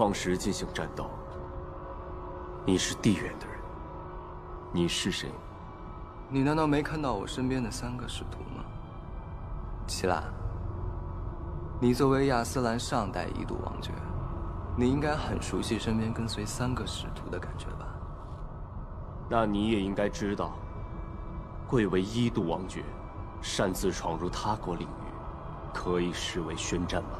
矿石进行战斗，你是地缘的人，你是谁？你难道没看到我身边的三个使徒吗？齐拉，你作为亚斯兰上代一度王爵，你应该很熟悉身边跟随三个使徒的感觉吧？那你也应该知道，贵为一度王爵，擅自闯入他国领域，可以视为宣战吗？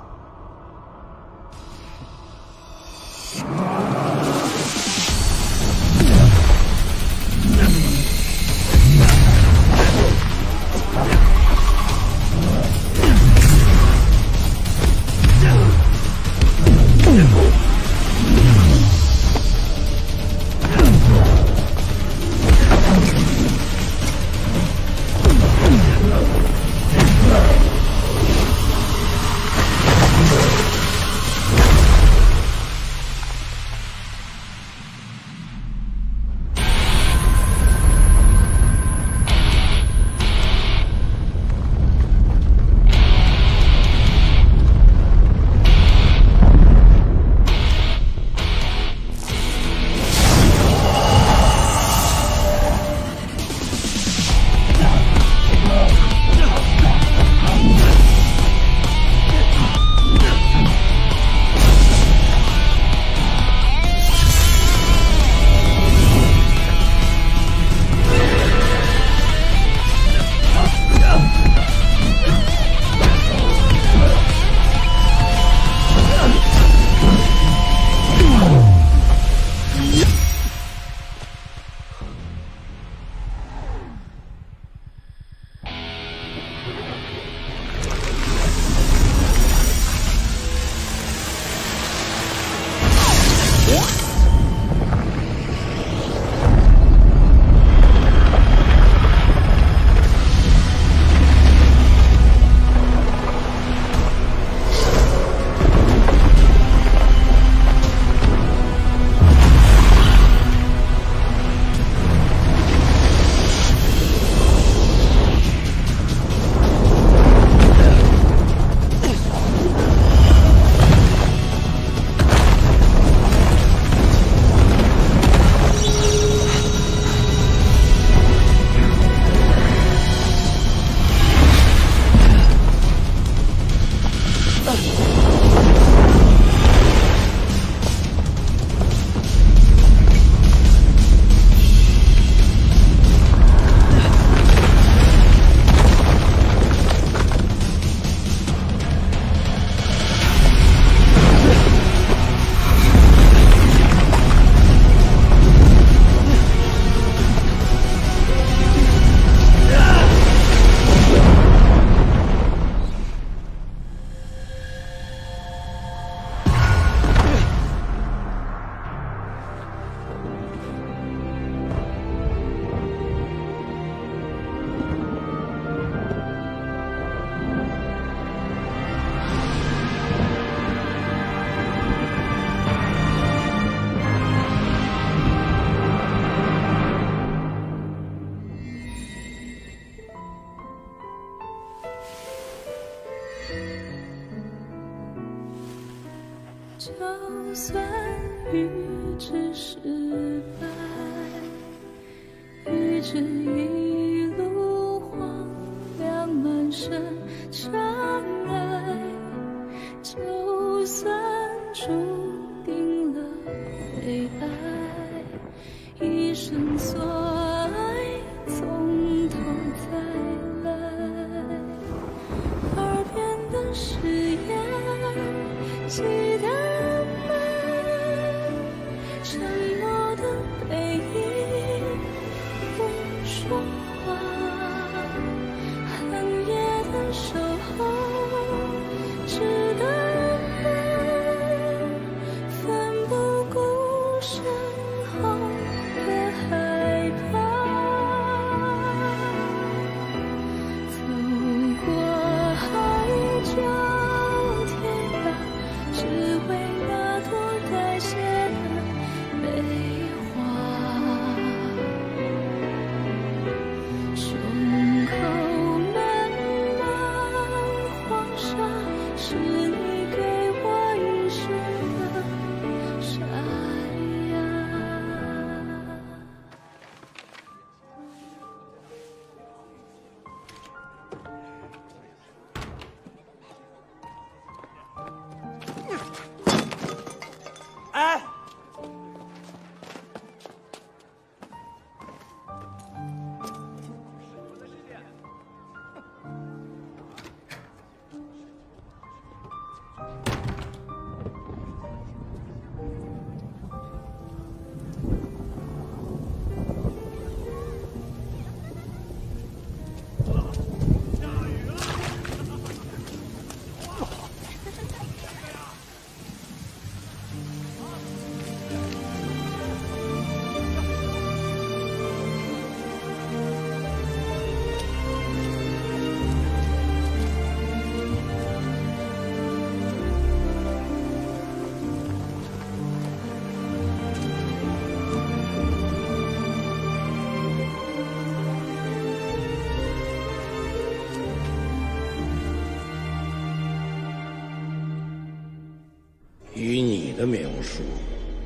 的描述，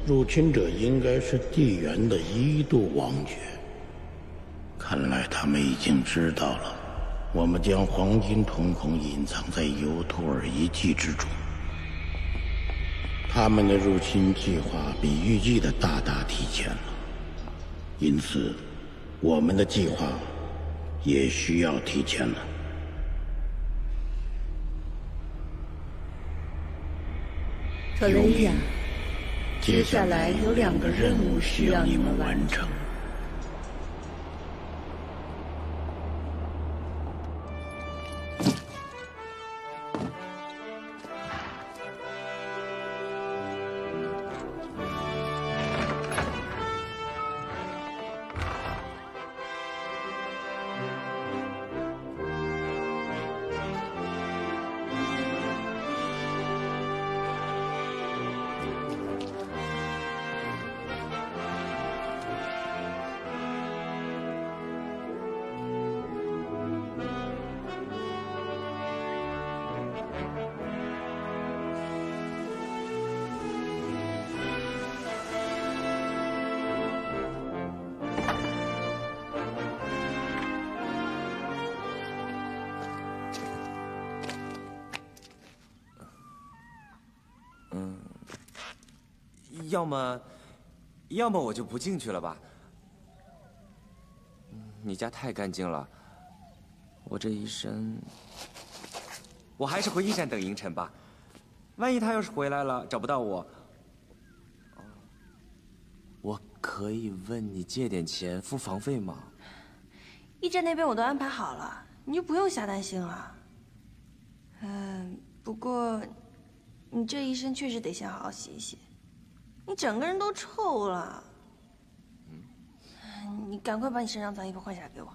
入侵者应该是地缘的一度王爵。看来他们已经知道了，我们将黄金瞳孔隐藏在尤托尔遗迹之中。他们的入侵计划比预计的大大提前了，因此，我们的计划也需要提前了。特雷亚，接下来有两个任务需要你们完成。要么，要么我就不进去了吧。你家太干净了，我这一身，我还是回驿站等银尘吧。万一他要是回来了找不到我，我可以问你借点钱付房费吗？驿站那边我都安排好了，你就不用瞎担心了。嗯，不过，你这一身确实得先好好洗一洗。你整个人都臭了，嗯你赶快把你身上脏衣服换下来给我。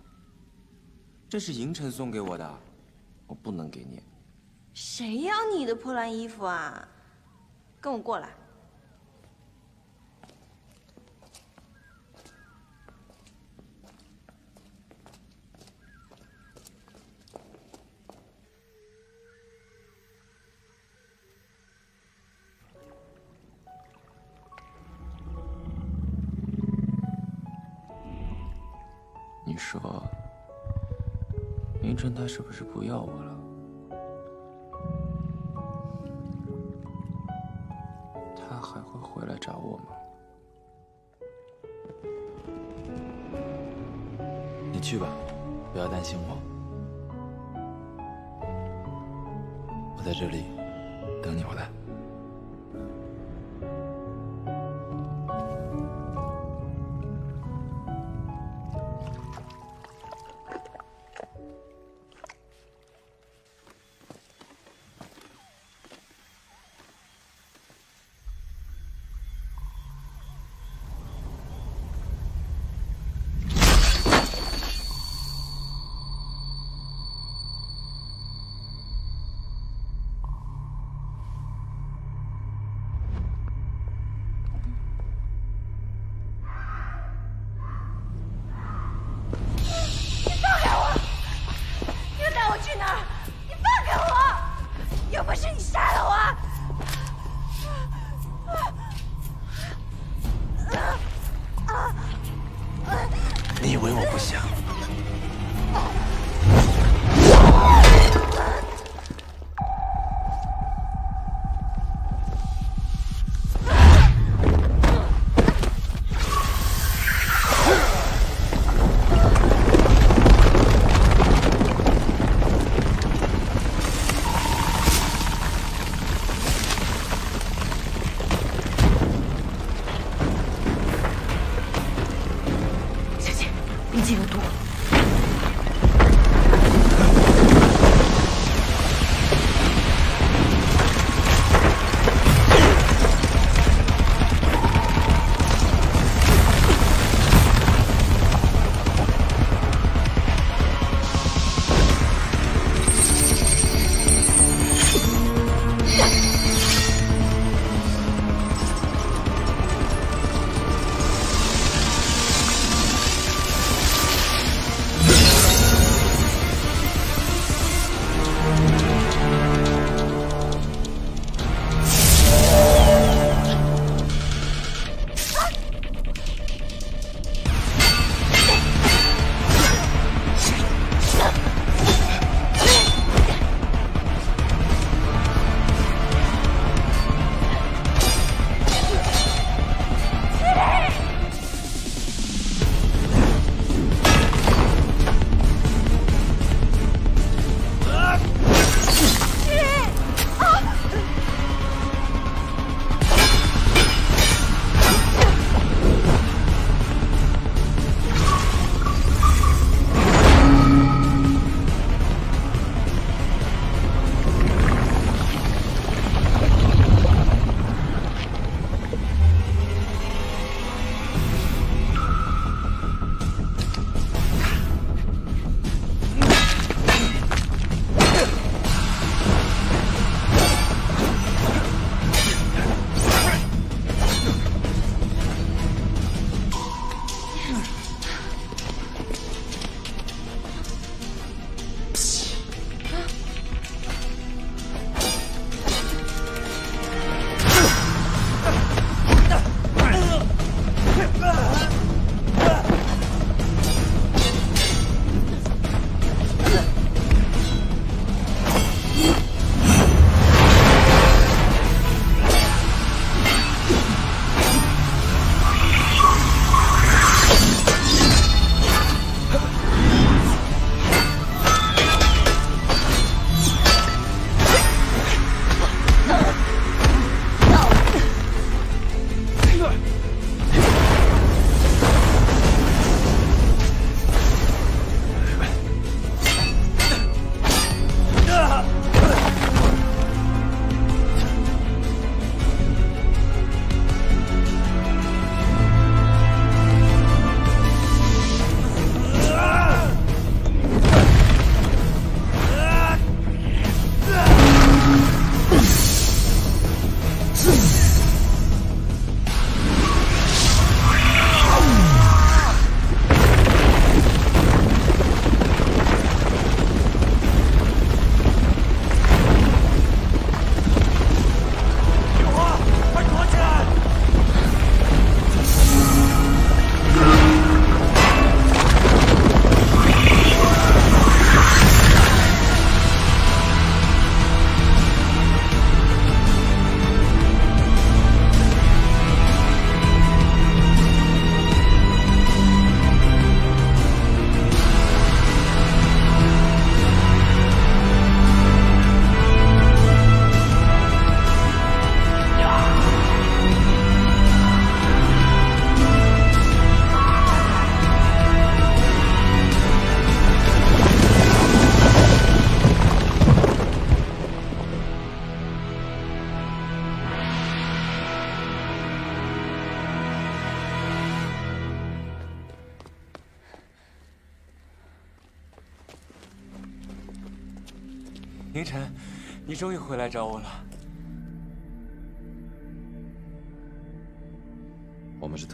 这是银尘送给我的，我不能给你。谁要你的破烂衣服啊？跟我过来。说，明晨他是不是不要我了？他还会回来找我吗？你去吧，不要担心我，我在这里等你回来。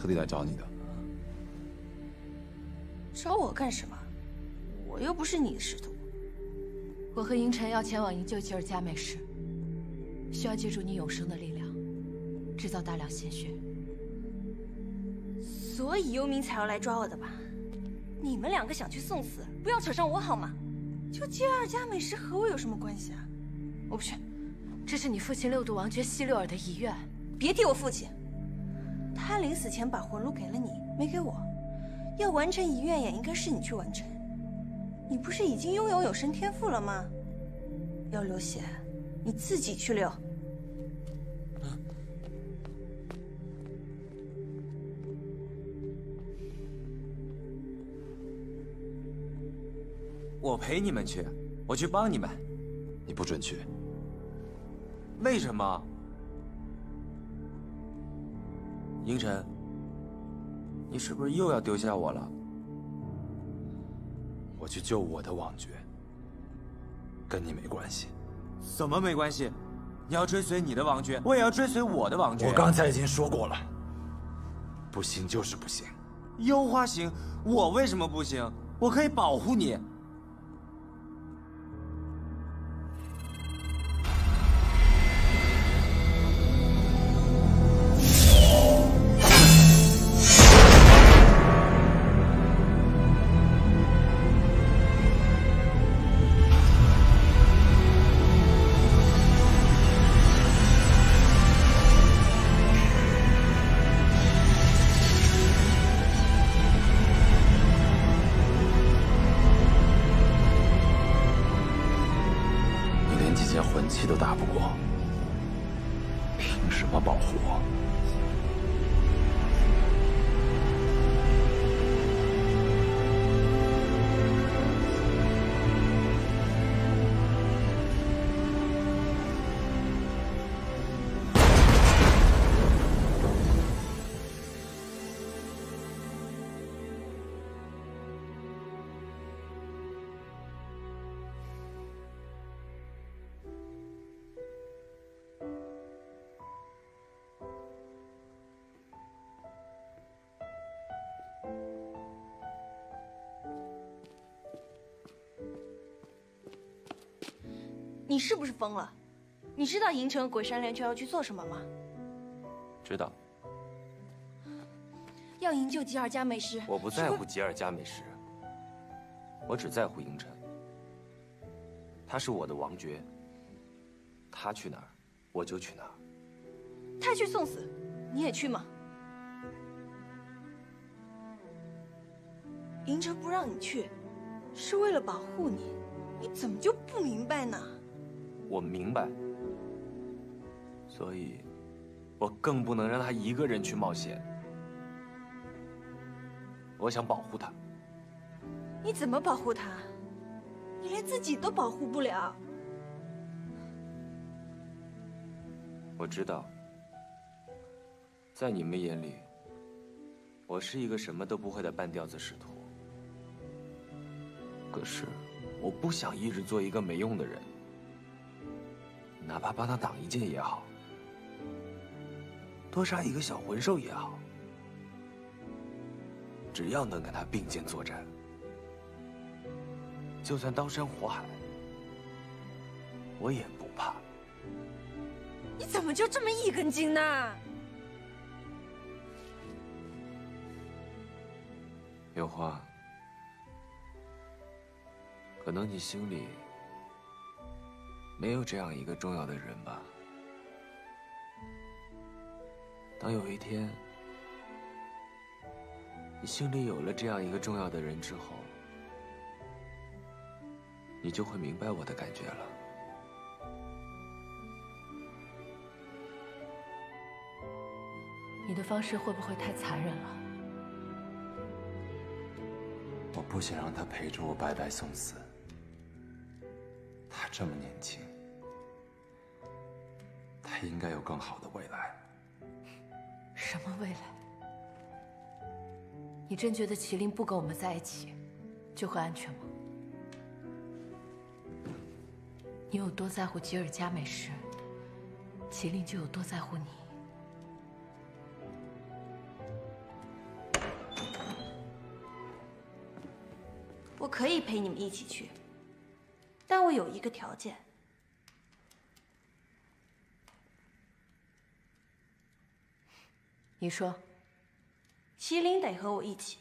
特地来找你的。找我干什么？我又不是你的师徒。我和银尘要前往营救吉尔加美什，需要借助你永生的力量，制造大量鲜血。所以幽冥才要来抓我的吧？你们两个想去送死，不要扯上我好吗？就吉尔加美什和我有什么关系啊？我不去。这是你父亲六度王爵希六尔的遗愿。别提我父亲，他临死前把魂炉给了你，没给我。要完成遗愿也应该是你去完成。你不是已经拥有有生天赋了吗？要流血，你自己去流。我陪你们去，我去帮你们。你不准去。为什么？银尘，你是不是又要丢下我了？我去救我的王爵，跟你没关系。怎么没关系？你要追随你的王爵，我也要追随我的王爵。我刚才已经说过了，不行就是不行。幽花行，我为什么不行？我可以保护。你你是不是疯了？你知道银城和鬼山连雀要去做什么吗？知道，要营救吉尔加美什。我不在乎吉尔加美什，我只在乎银城。他是我的王爵，他去哪儿，我就去哪儿。他去送死，你也去吗？银城不让你去，是为了保护你，你怎么就不明白呢？我明白，所以，我更不能让他一个人去冒险。我想保护他。你怎么保护他？你连自己都保护不了。我知道，在你们眼里，我是一个什么都不会的半吊子使徒。可是，我不想一直做一个没用的人，哪怕帮他挡一剑也好，多杀一个小魂兽也好，只要能跟他并肩作战，就算刀山火海，我也不怕。你怎么就这么一根筋呢？有花，可能你心里没有这样一个重要的人吧。当有一天你心里有了这样一个重要的人之后，你就会明白我的感觉了。你的方式会不会太残忍了？我不想让他陪着我白白送死。他这么年轻，他应该有更好的未来。什么未来？你真觉得麒麟不跟我们在一起就会安全吗？你你有多在乎吉尔加美什，麒麟就有多在乎你。我可以陪你们一起去，但我有一个条件。你说，麒麟得和我一起。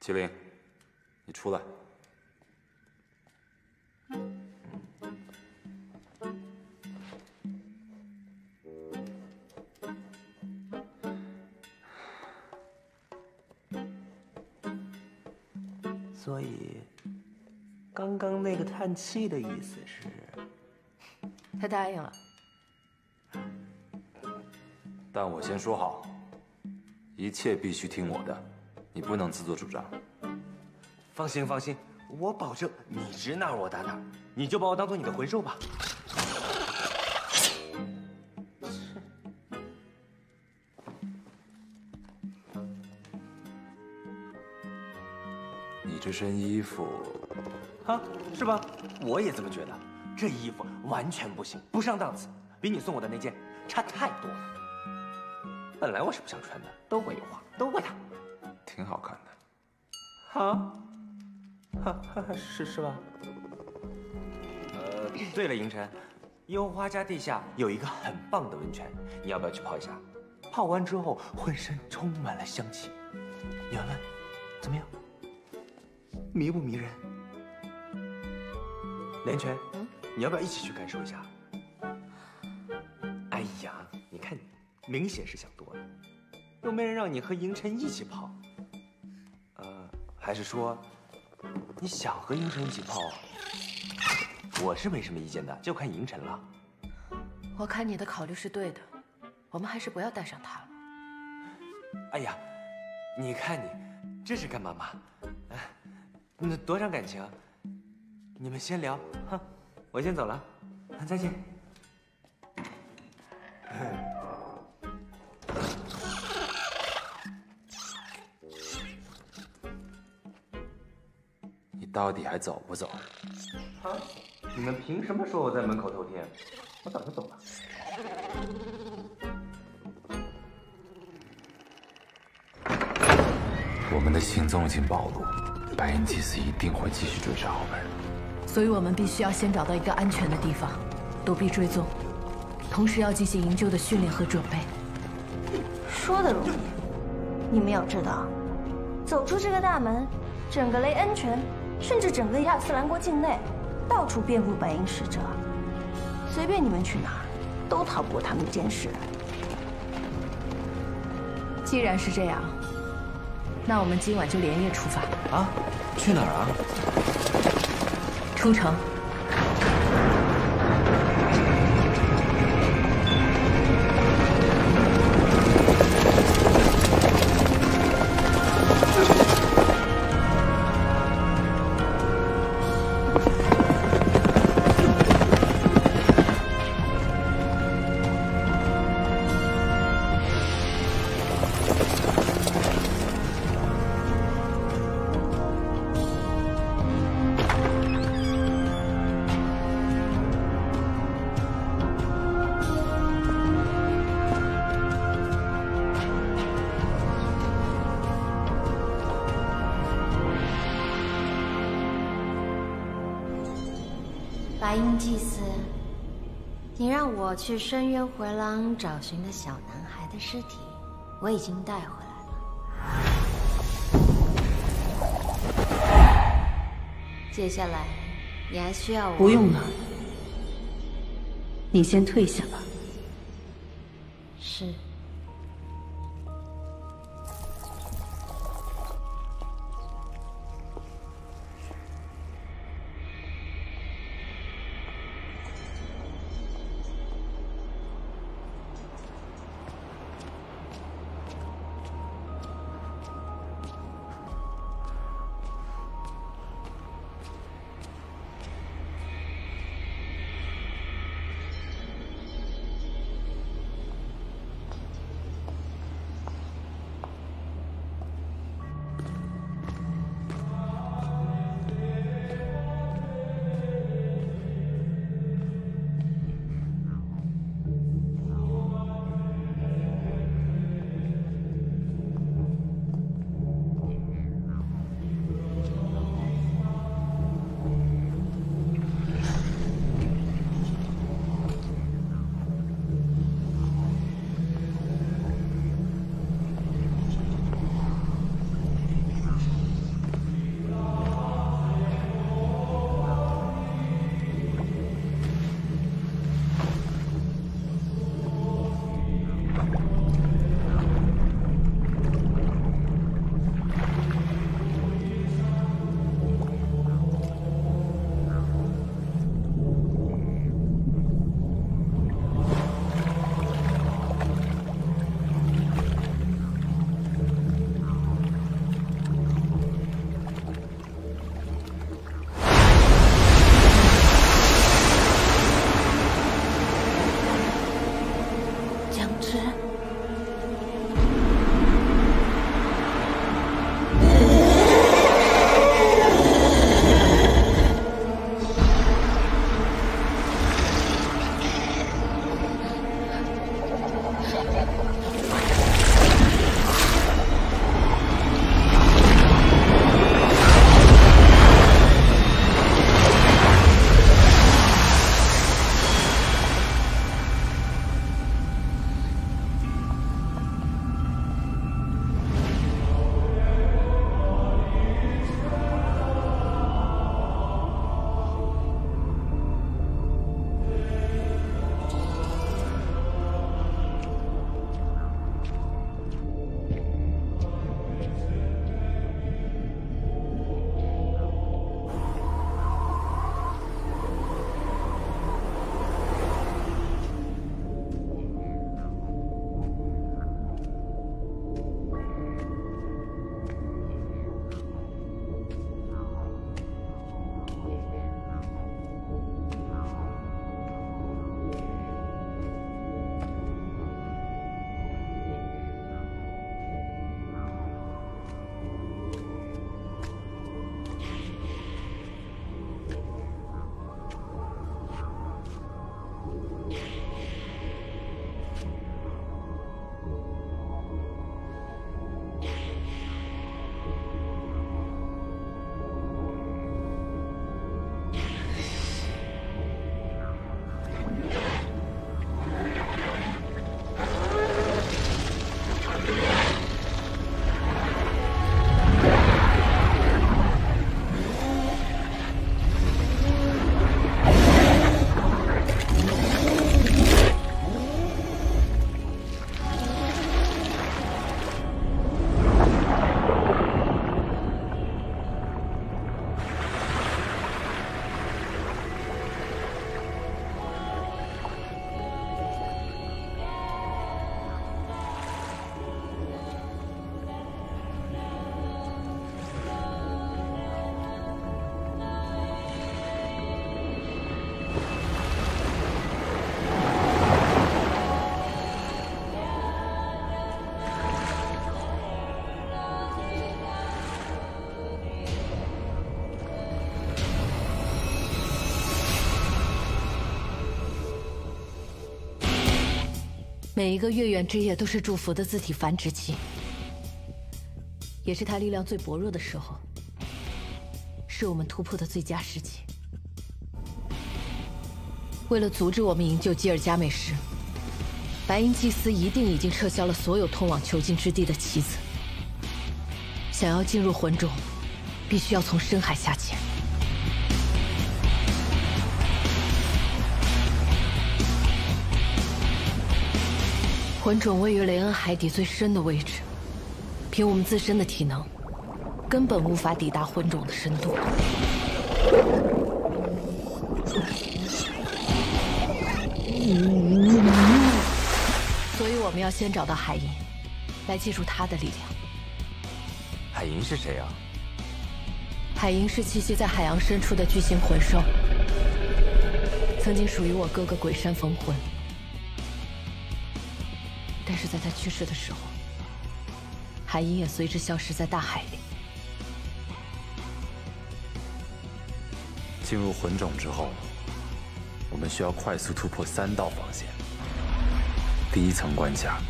麒麟，你出来。所以，刚刚那个叹气的意思是，他答应了。但我先说好，一切必须听我的，你不能自作主张。放心放心，我保证你指哪我打哪，你就把我当做你的魂兽吧。身衣服，啊，是吧？我也这么觉得。这衣服完全不行，不上档次，比你送我的那件差太多了。本来我是不想穿的，都怪有花，都怪他。挺好看的。啊？哈哈，是是吧？呃，对了，银尘，幽花家地下有一个很棒的温泉，你要不要去泡一下？泡完之后浑身充满了香气，你闻闻，怎么样？迷不迷人？连泉，嗯，你要不要一起去感受一下？哎呀，你看你，明显是想多了，又没人让你和银尘一起泡。呃，还是说你想和银尘一起泡？我是没什么意见的，就看银尘了。我看你的考虑是对的，我们还是不要带上他了。哎呀，你看你，这是干嘛嘛？哎，那多伤感情。你们先聊，哈，我先走了，再见。你到底还走不走？啊！你们凭什么说我在门口偷听？我早就走了。我们的行踪已经暴露，白银祭司一定会继续追查我们。所以我们必须要先找到一个安全的地方，躲避追踪，同时要进行营救的训练和准备。说的容易，你们要知道，走出这个大门，整个雷恩泉，甚至整个亚斯兰国境内，到处遍布白银使者，随便你们去哪儿，都逃不过他们的监视。既然是这样，那我们今晚就连夜出发。啊？去哪儿啊？出城。我去深渊回廊找寻的小男孩的尸体，我已经带回来了。接下来，你还需要我？不用了，你先退下吧。每一个月圆之夜都是祝福的自体繁殖期，也是他力量最薄弱的时候，是我们突破的最佳时机。为了阻止我们营救基尔加美什，白银祭司一定已经撤销了所有通往囚禁之地的棋子。想要进入魂种，必须要从深海下潜。魂种位于雷恩海底最深的位置，凭我们自身的体能，根本无法抵达魂种的深度。所以我们要先找到海银，来借助他的力量。海银是谁啊？海银是栖息在海洋深处的巨型魂兽，曾经属于我哥哥鬼山逢魂。但是在他去世的时候，海音也随之消失在大海里。进入魂种之后，我们需要快速突破三道防线。第一层关卡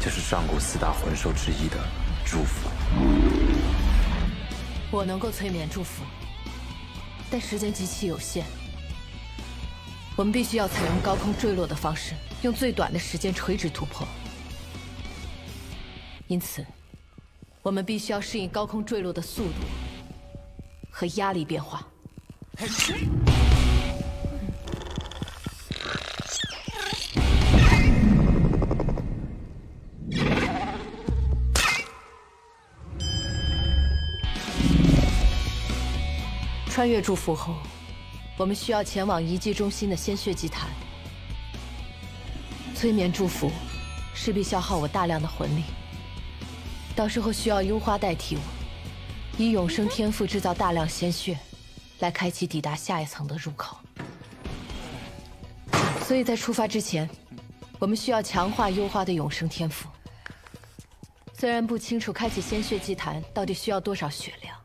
就是上古四大魂兽之一的祝福。我能够催眠祝福，但时间极其有限。我们必须要采用高空坠落的方式，用最短的时间垂直突破。因此，我们必须要适应高空坠落的速度和压力变化。穿越祝福后，我们需要前往遗迹中心的鲜血祭坛。催眠祝福势必消耗我大量的魂力，到时候需要幽花代替我，以永生天赋制造大量鲜血，来开启抵达下一层的入口。所以在出发之前，我们需要强化幽花的永生天赋。虽然不清楚开启鲜血祭坛到底需要多少血量。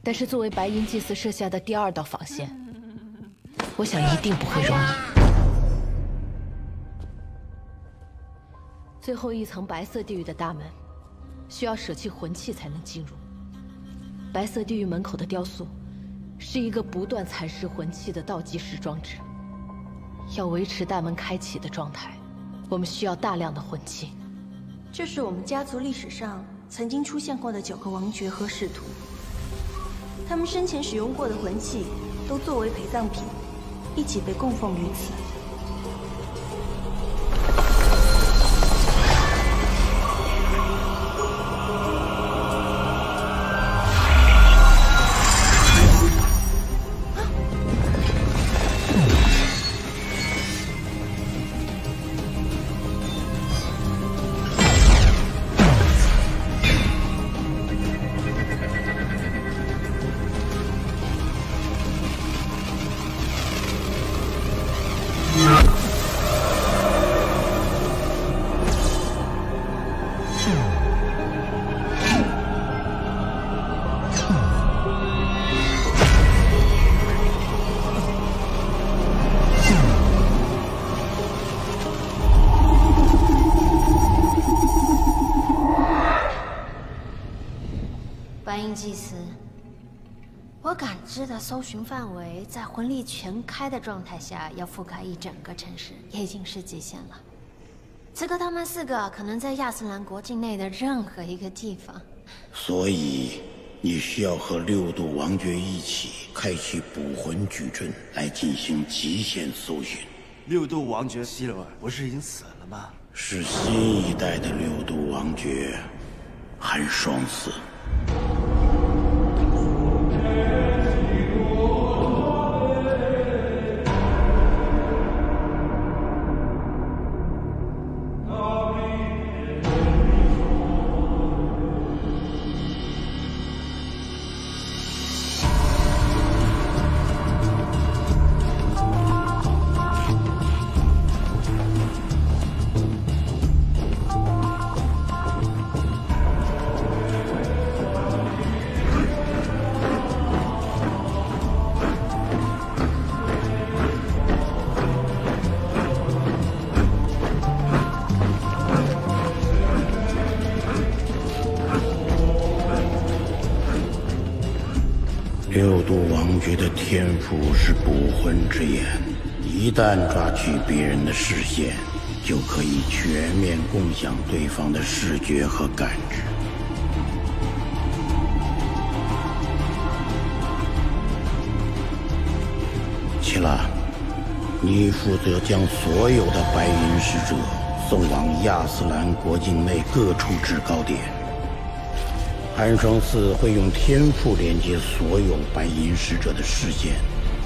但是作为白银祭司设下的第二道防线，我想一定不会容易。最后一层白色地狱的大门，需要舍弃魂器才能进入。白色地狱门口的雕塑，是一个不断蚕食魂器的倒计时装置。要维持大门开启的状态，我们需要大量的魂器。这是我们家族历史上曾经出现过的九个王爵和使徒。他们生前使用过的魂器，都作为陪葬品，一起被供奉于此。祭司，我感知的搜寻范围在魂力全开的状态下，要覆盖一整个城市，也已经是极限了。此刻他们四个可能在亚斯兰国境内的任何一个地方。所以，你需要和六度王爵一起开启捕魂矩阵，来进行极限搜寻。六度王爵希罗尔不是已经死了吗？是新一代的六度王爵，寒霜死。六度王爵的天赋是捕魂之眼，一旦抓取别人的视线，就可以全面共享对方的视觉和感知。齐拉，你负责将所有的白银使者送往亚斯兰国境内各处制高点。寒霜寺会用天赋连接所有白银使者的视线，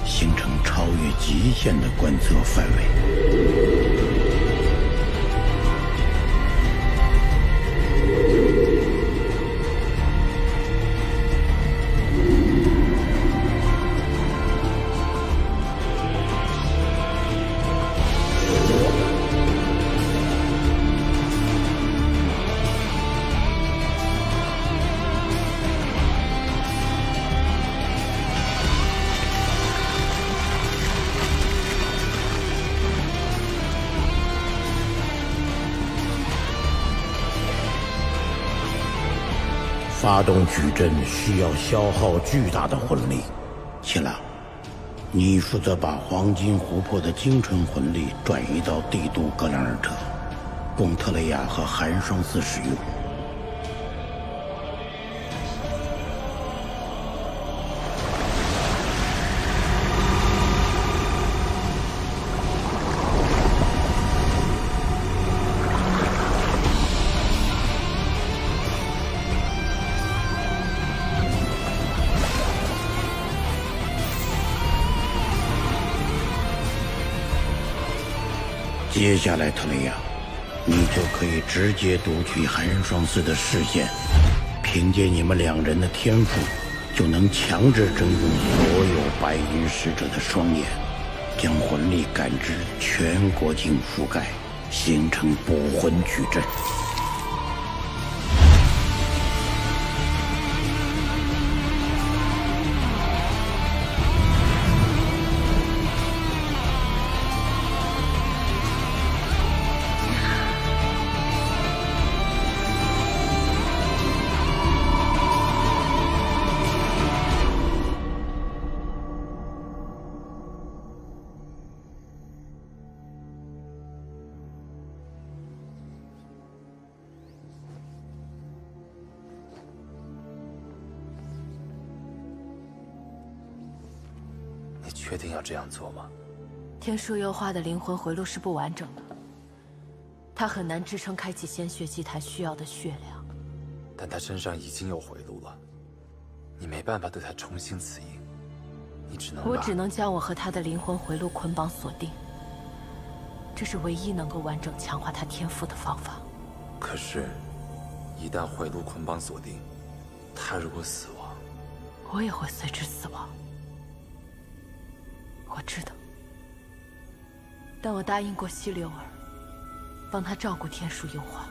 形成超越极限的观测范围。动矩阵需要消耗巨大的魂力，齐拉，你负责把黄金湖泊的精纯魂力转移到帝都格兰尔特，供特雷亚和寒霜寺使用。接下来，特雷亚，你就可以直接读取寒霜寺的视线，凭借你们两人的天赋，就能强制征用所有白银使者的双眼，将魂力感知全国境覆盖，形成捕魂矩阵。树幽花的灵魂回路是不完整的，它很难支撑开启鲜血祭坛需要的血量。但他身上已经有回路了，你没办法对他重新刺印，你只能……我只能将我和他的灵魂回路捆绑锁定，这是唯一能够完整强化他天赋的方法。可是，一旦回路捆绑锁定，他如果死亡，我也会随之死亡。我知道，但我答应过西流儿，帮他照顾天树幽花。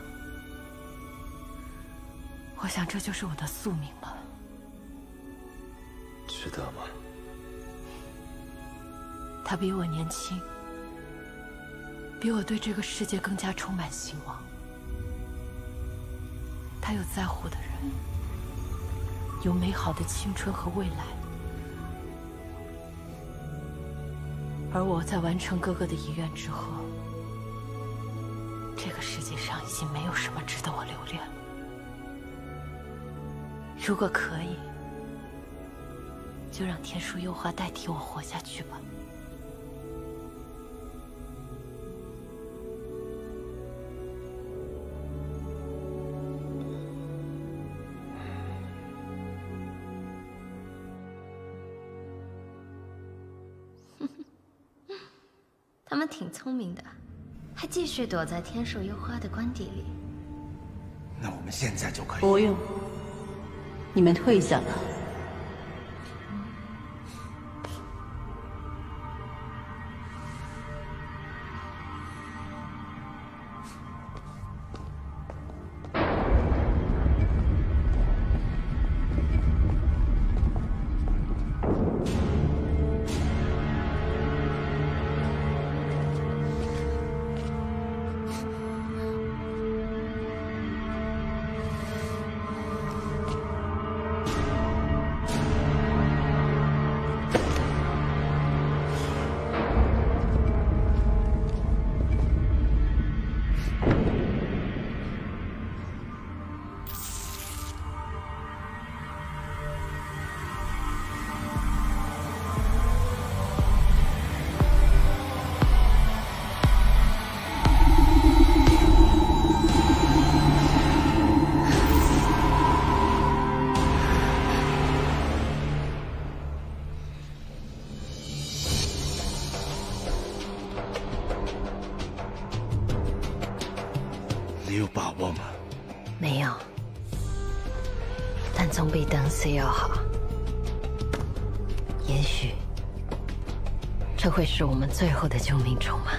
我想这就是我的宿命吧。值得吗？他比我年轻，比我对这个世界更加充满希望。他有在乎的人，有美好的青春和未来。而我在完成哥哥的遗愿之后，这个世界上已经没有什么值得我留恋了。如果可以，就让天书幽花代替我活下去吧。挺聪明的，还继续躲在天树幽花的官邸里。那我们现在就可以。不用，你们退下吧。会是我们最后的救命筹码。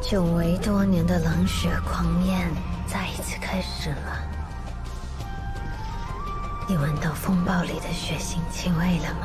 久违多年的冷血里的血腥气味了吗？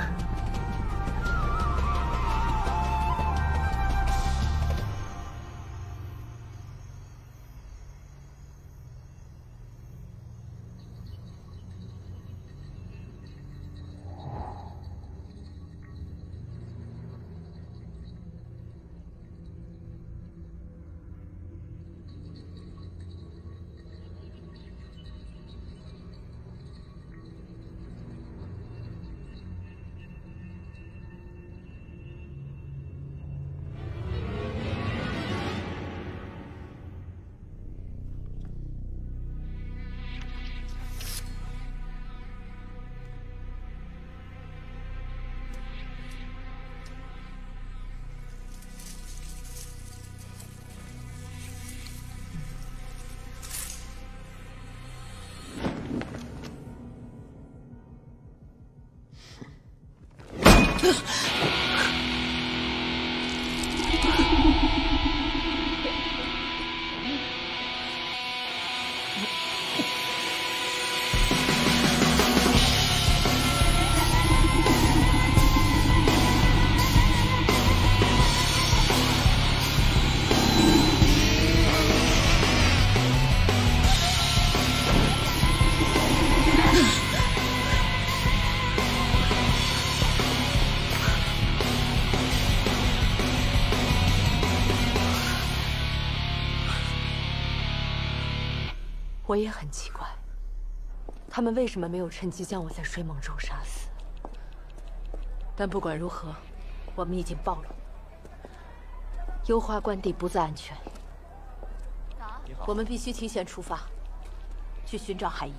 我也很奇怪，他们为什么没有趁机将我在睡梦中杀死？但不管如何，我们已经暴露，幽花关地不再安全。我们必须提前出发，去寻找海银。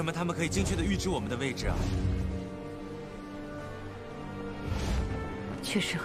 为什么他们可以精确的预知我们的位置啊？确实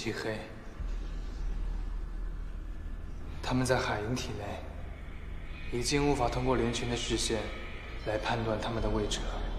漆黑。他们在海银体内，已经无法通过连群的视线来判断他们的位置了。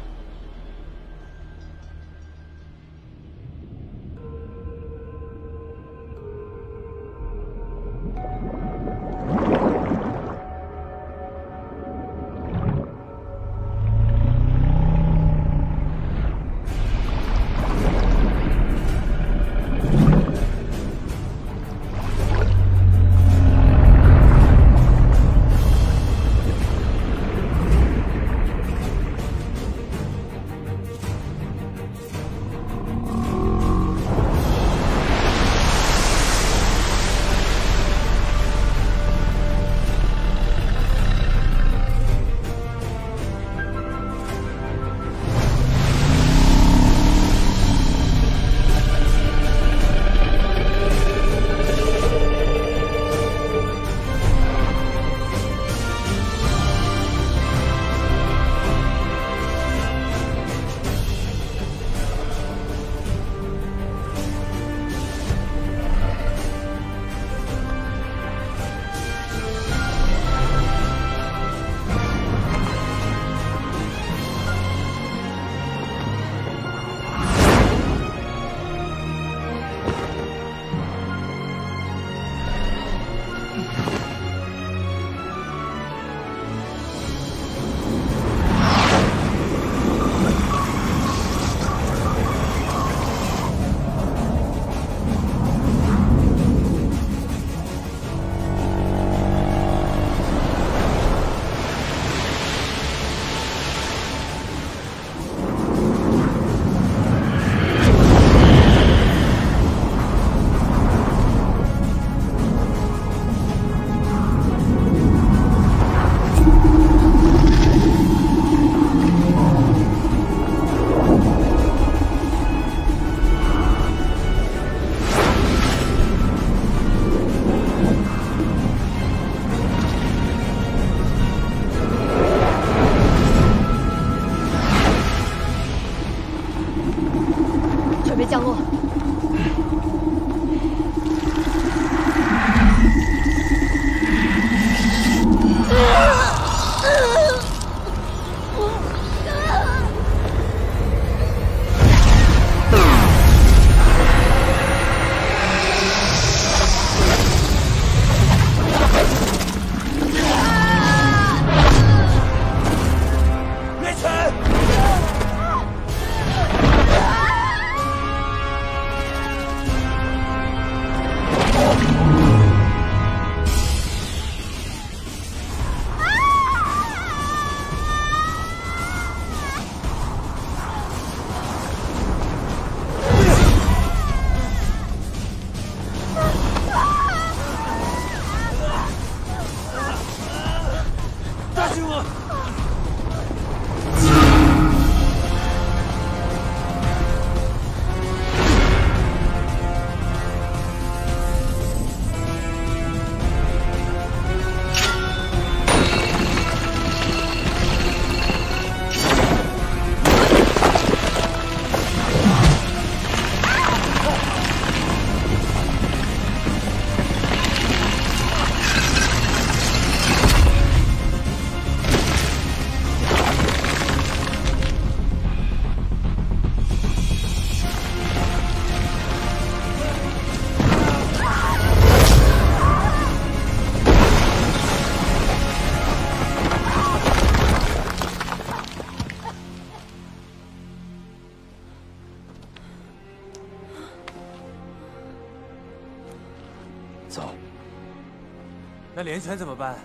连泉怎么办？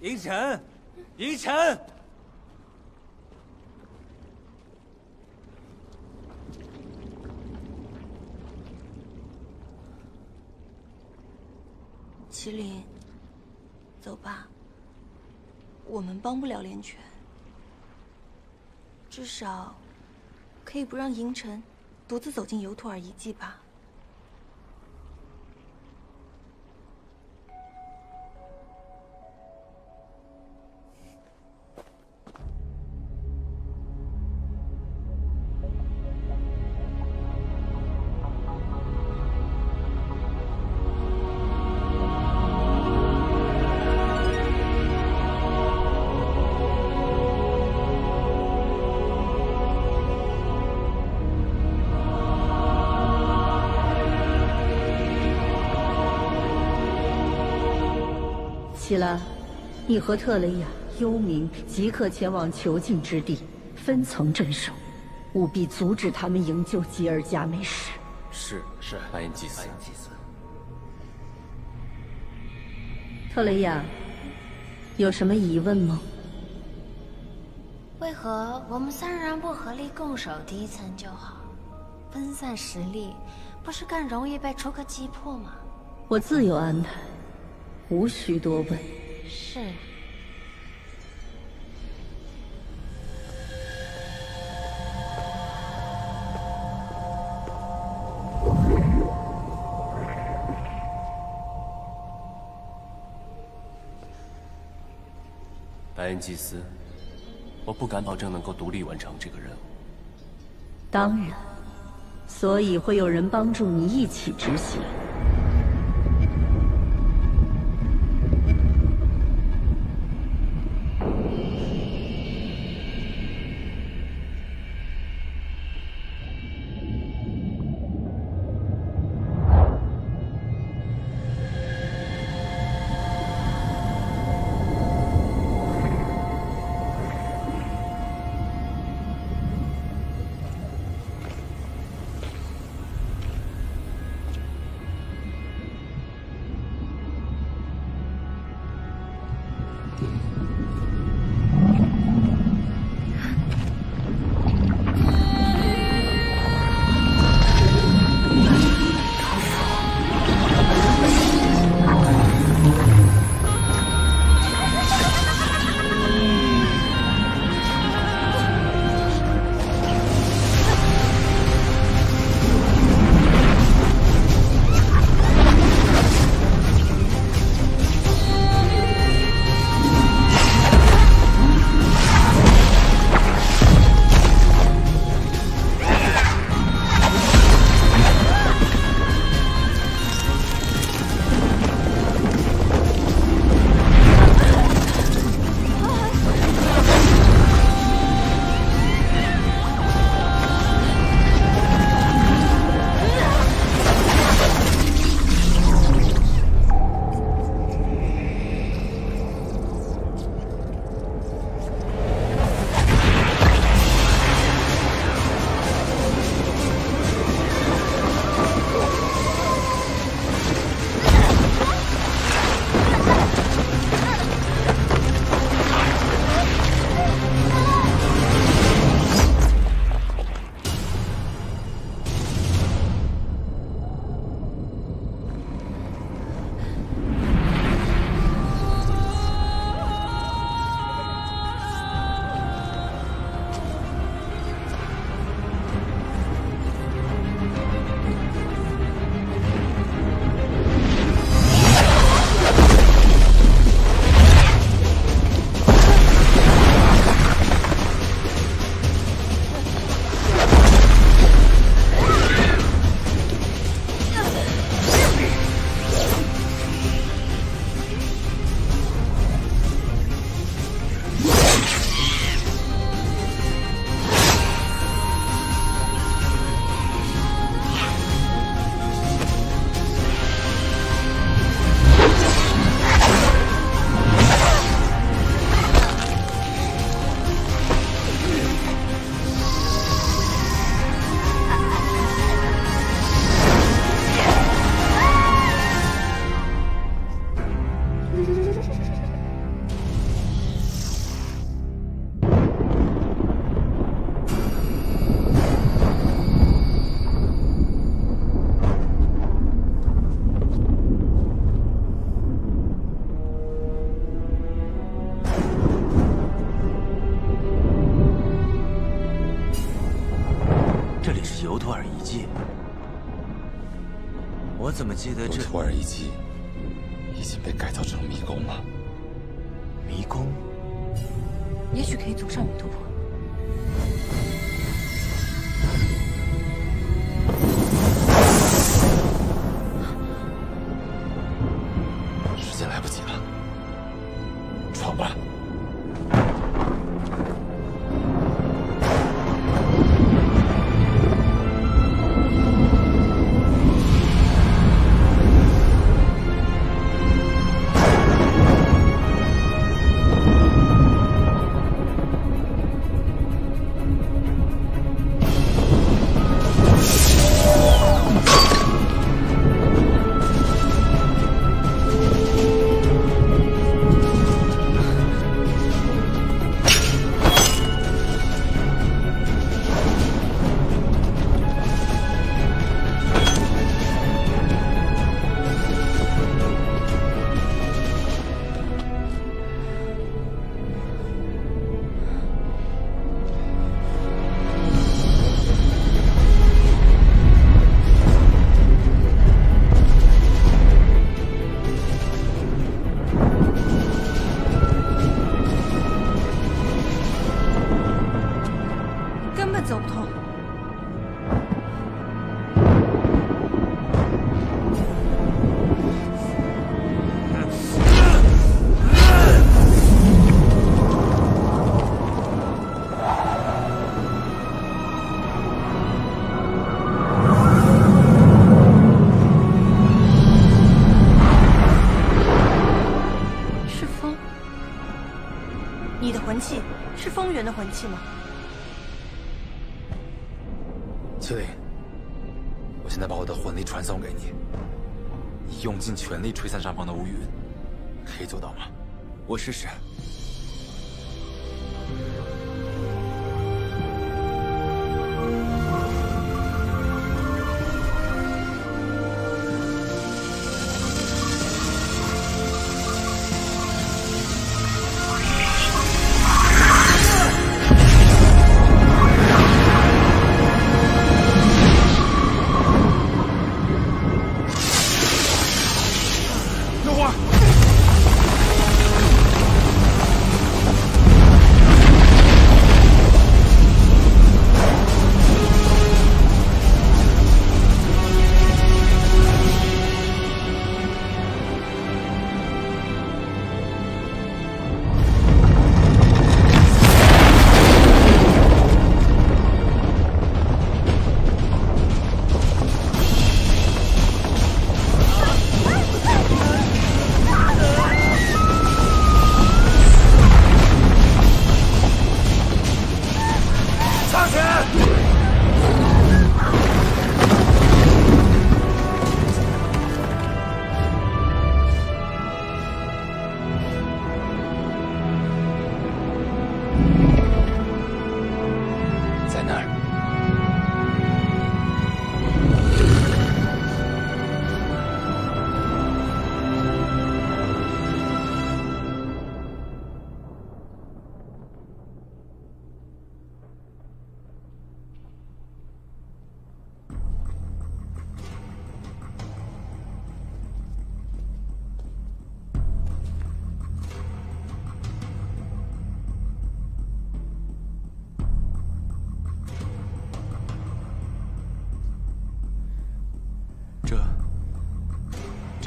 银尘，银尘，麒麟，走吧。我们帮不了连泉，至少可以不让银尘独自走进尤图尔遗迹吧。你和特雷雅、幽冥即刻前往囚禁之地，分层镇守，务必阻止他们营救吉尔加美什。是是，白银祭司。特雷雅，有什么疑问吗？为何我们三人不合力共守第一层就好？分散实力，不是更容易被楚可击破吗？我自有安排，无需多问。是。白恩祭司，我不敢保证能够独立完成这个任务。当然，所以会有人帮助你一起执行。记得这魂器是风源的魂器吗？麒麟，我现在把我的魂力传送给你，你用尽全力吹散上方的乌云，可以做到吗？我试试。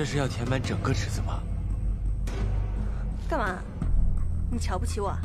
这是要填满整个池子吗？干嘛？你瞧不起我？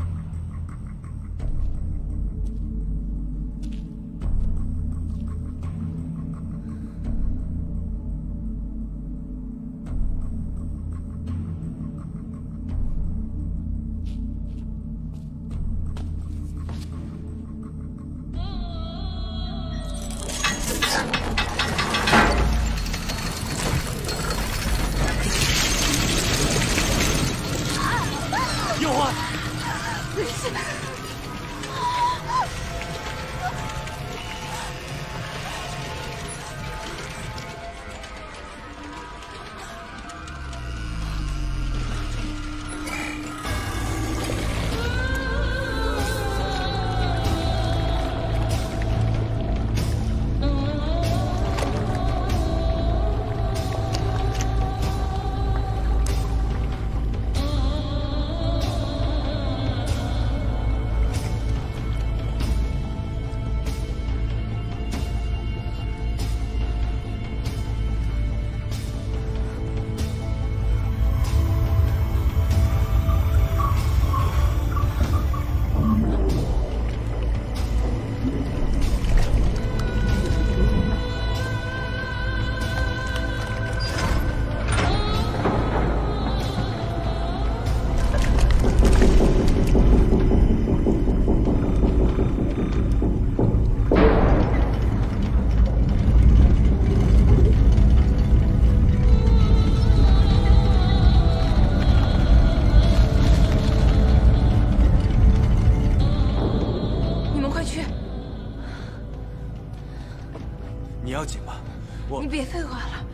别废话了，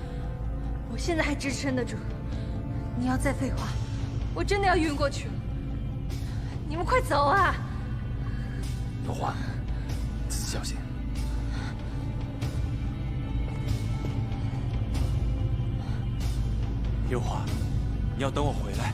我现在还支撑得住。你要再废话，我真的要晕过去了。你们快走啊！有话，自己小心。优华，你要等我回来。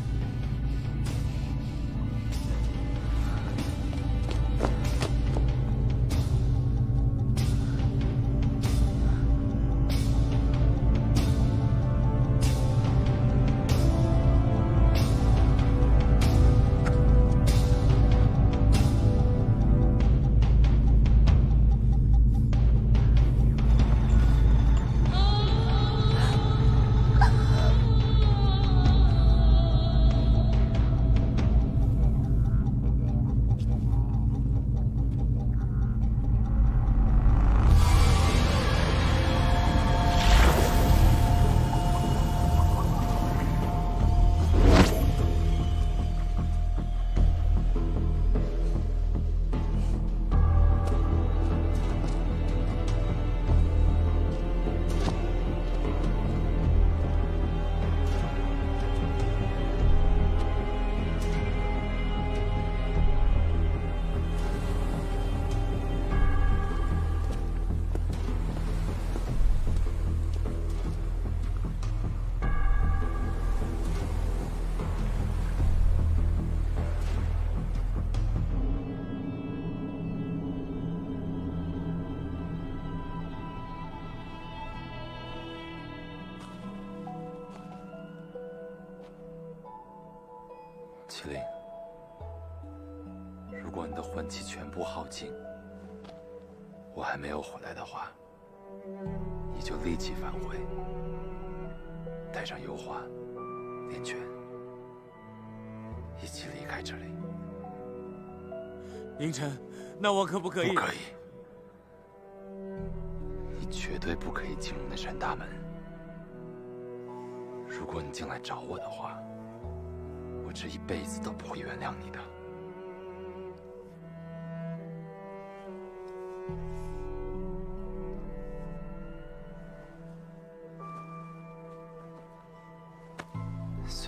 没有回来的话，你就立即返回，带上幽花、连泉，一起离开这里。凌晨，那我可不可以？不可以，你绝对不可以进入那扇大门。如果你进来找我的话，我这一辈子都不会原谅你的。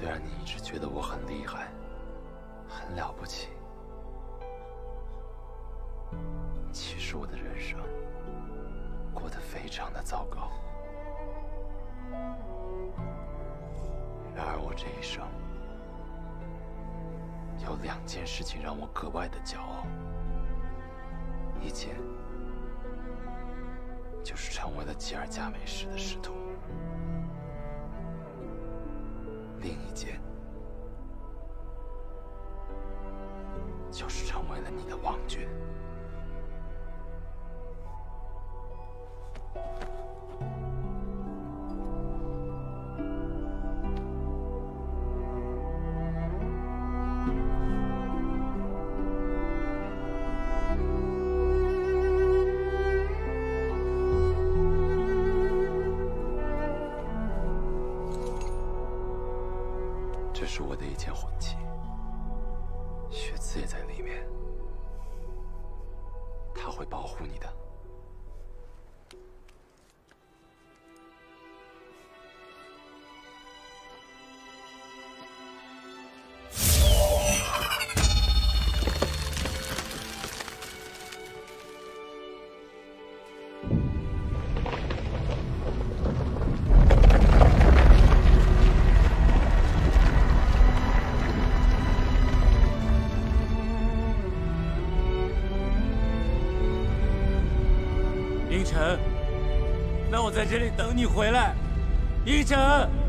虽然你一直觉得我很厉害，很了不起，其实我的人生过得非常的糟糕。然而我这一生有两件事情让我格外的骄傲，一件就是成为了吉尔伽美什的使徒。另一件，就是成为了你的王爵。这里等你回来。一晨。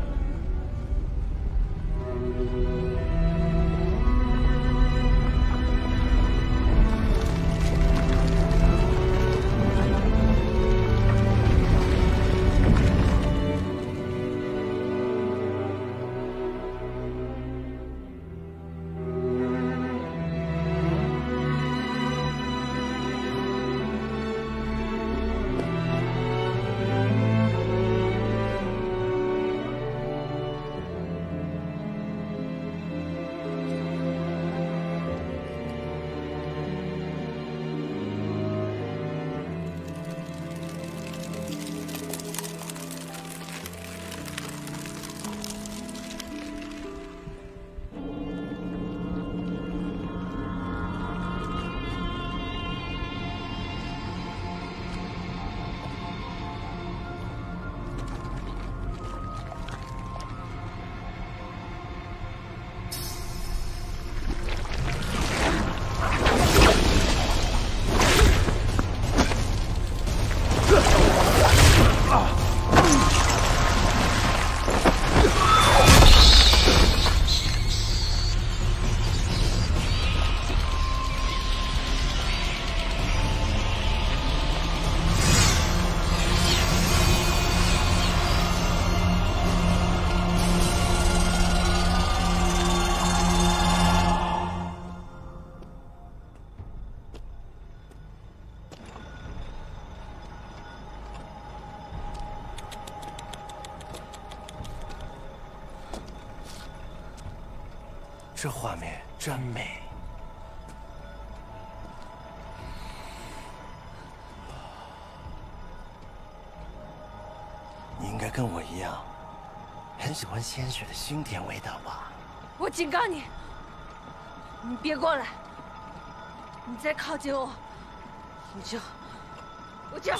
很喜欢鲜血的腥甜味道吧？我警告你，你别过来！你再靠近我，我就我就……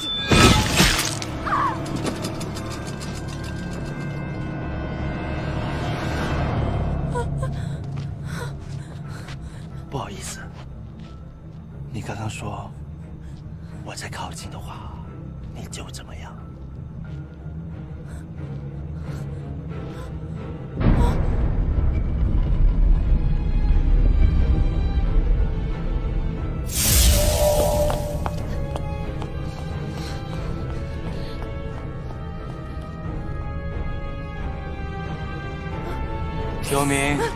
啊！不好意思，你刚刚说我再靠近的话，仲明。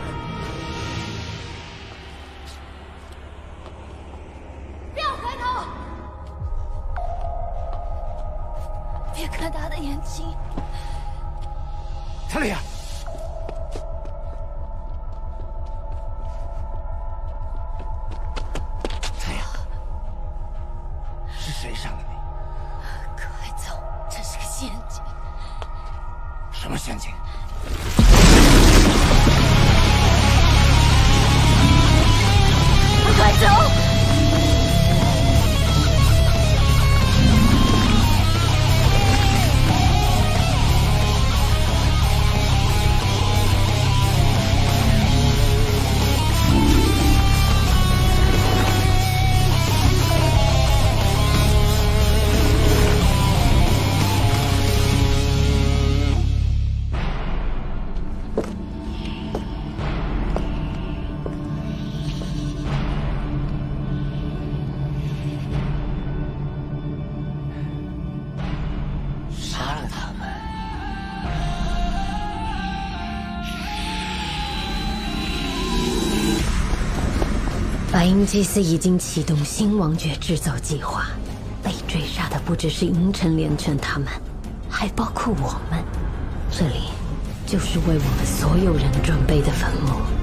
恩祭司已经启动新王爵制造计划被追杀的不只是银尘连城他们还包括我们。这里就是为我们所有人准备的坟墓。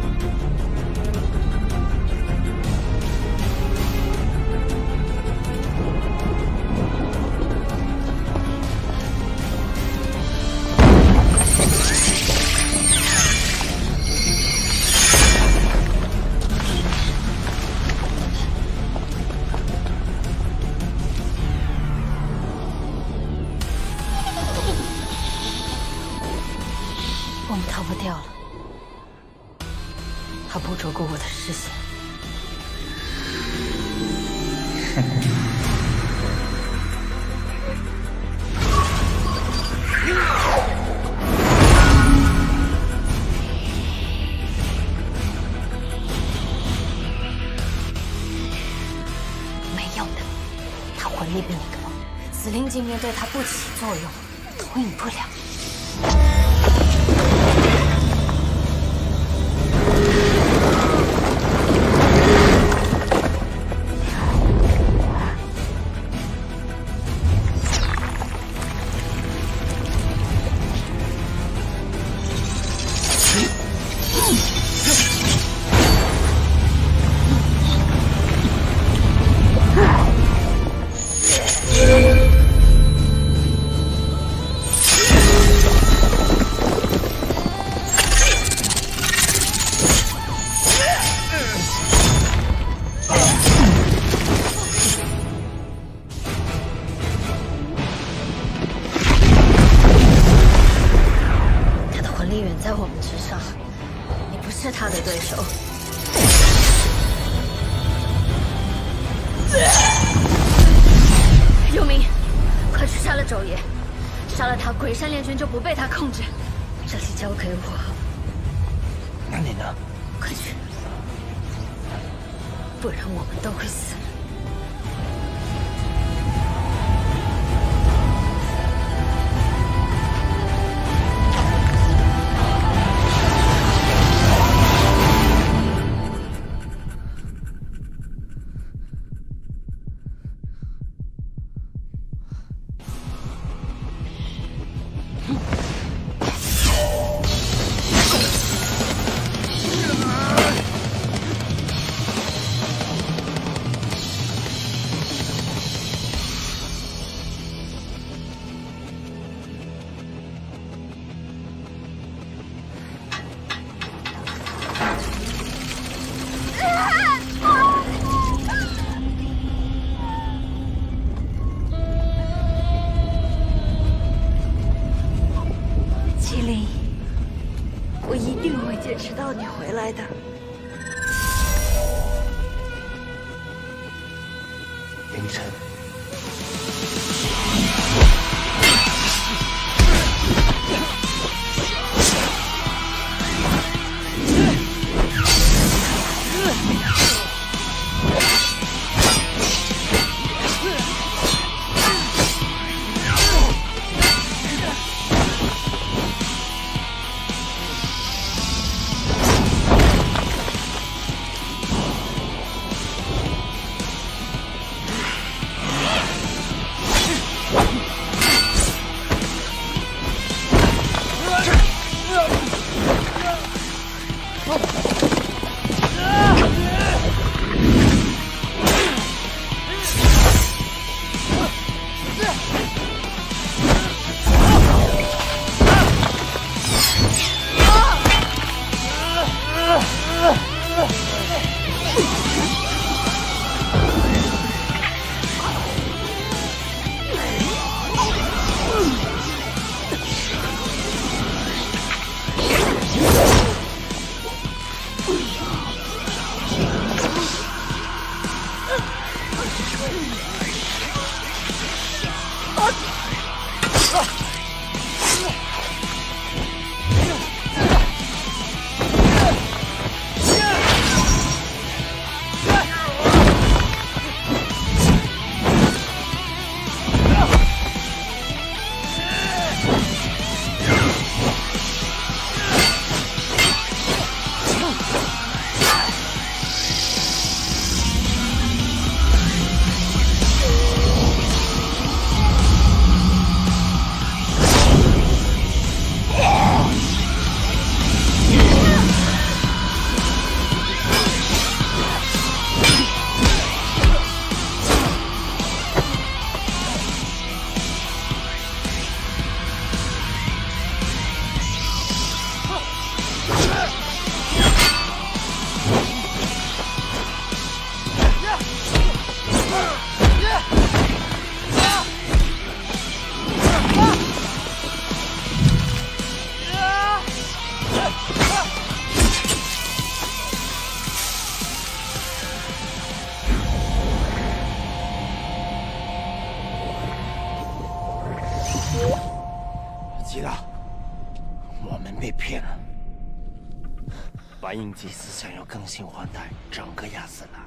重新换代整个亚斯兰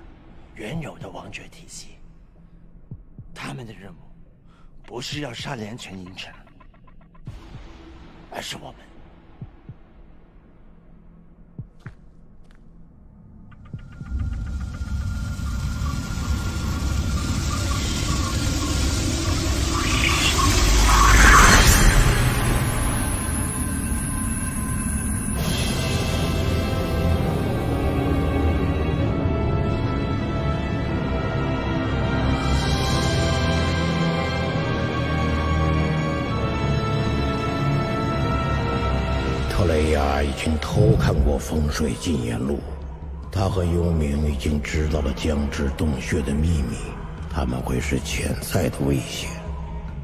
原有的王爵体系，他们的任务不是要杀连全银城，风水禁言录，他和幽冥已经知道了江之洞穴的秘密，他们会是潜在的威胁。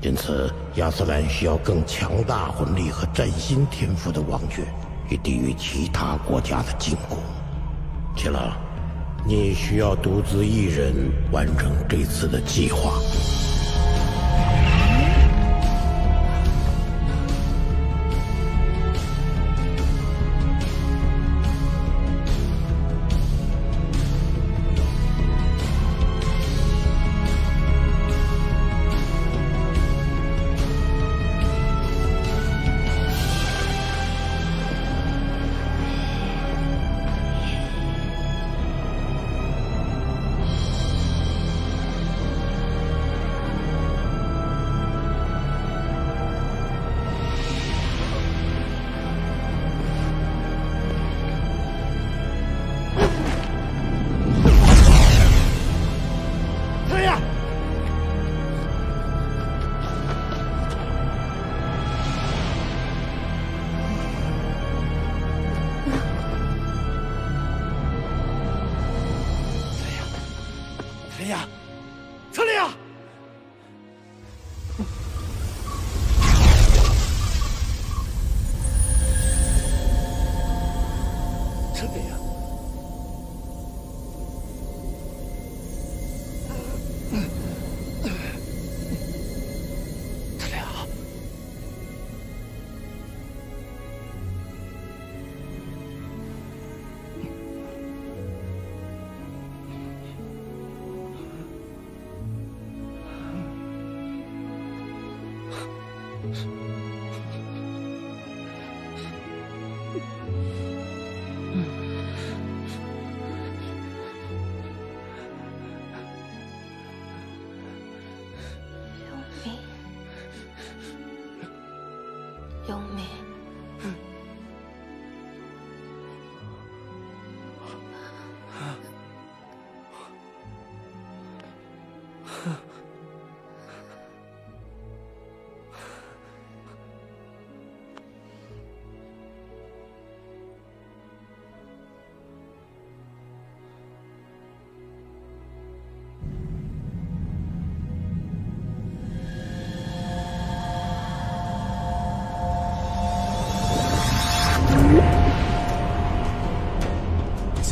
因此，亚斯兰需要更强大魂力和占星天赋的王爵，以抵御其他国家的进攻。切拉，你需要独自一人完成这次的计划。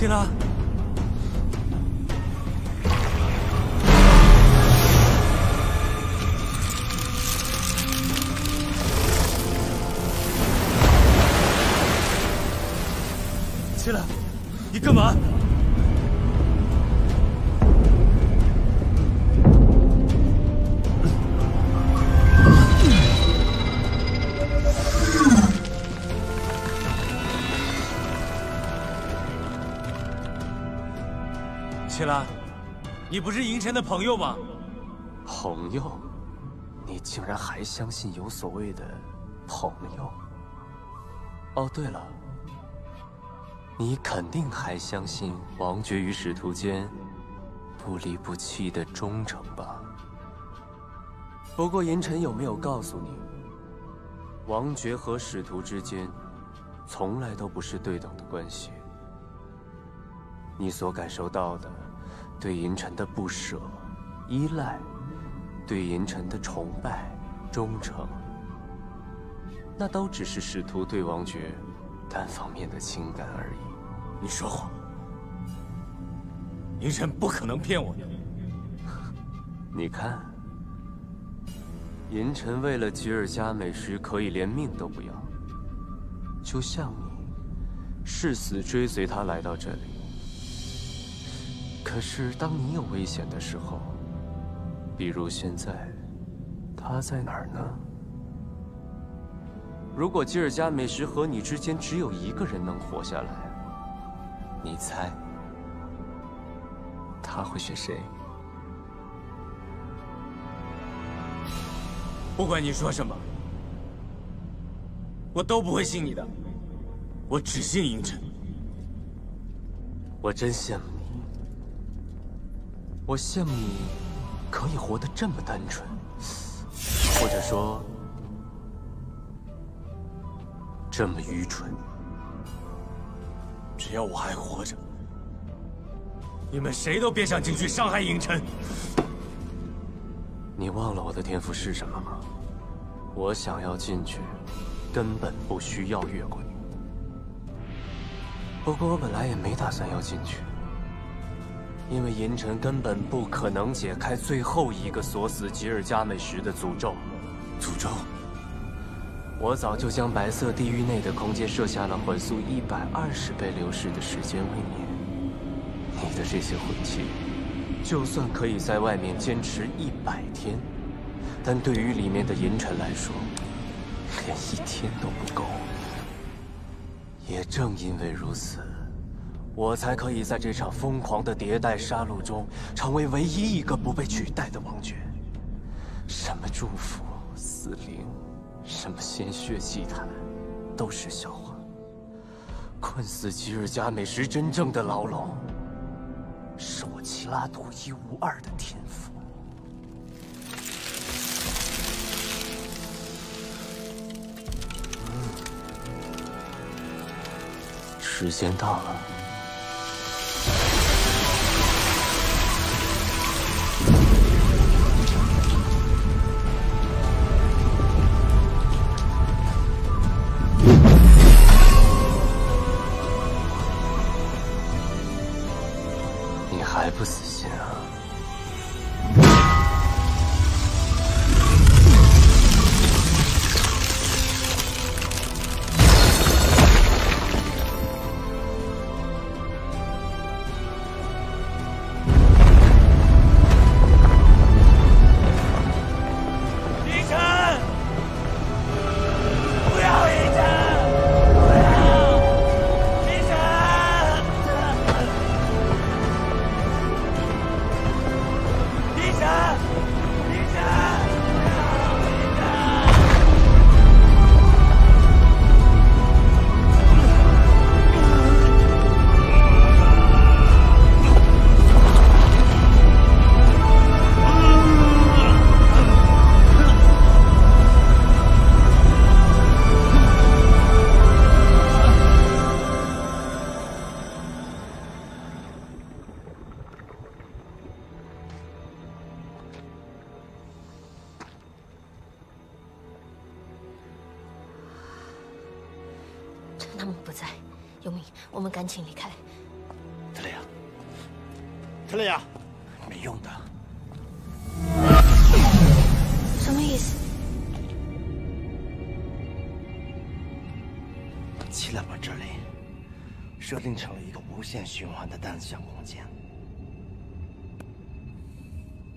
希拉，希拉，你干嘛？你不是银尘的朋友吗？朋友，你竟然还相信有所谓的朋友？哦，对了，你肯定还相信王爵与使徒间不离不弃的忠诚吧？不过银尘有没有告诉你，王爵和使徒之间从来都不是对等的关系？你所感受到的，对银尘的不舍、依赖，对银尘的崇拜、忠诚，那都只是使徒对王爵单方面的情感而已。你说谎，银尘不可能骗我的。你看，银尘为了吉尔加美什可以连命都不要，就像你，誓死追随他来到这里。可是当你有危险的时候，比如现在，他在哪儿呢？如果吉尔加美什和你之间只有一个人能活下来，你猜他会选谁？不管你说什么，我都不会信你的。我只信银尘。我真羡慕你，我羡慕你可以活得这么单纯，或者说这么愚蠢。只要我还活着，你们谁都别想进去伤害影尘。你忘了我的天赋是什么吗？我想要进去，根本不需要越过你。不过我本来也没打算要进去，因为银尘根本不可能解开最后一个锁死吉尔加美什的诅咒。诅咒？我早就将白色地狱内的空间设下了缓速一百二十倍流逝的时间位面。你的这些魂器，就算可以在外面坚持一百天，但对于里面的银尘来说，连一天都不够。也正因为如此，我才可以在这场疯狂的迭代杀戮中，成为唯一一个不被取代的王爵。什么祝福、死灵，什么鲜血祭坛，都是笑话。困死吉尔加美什真正的牢笼，是我奇拉独一无二的天赋。时间到了。你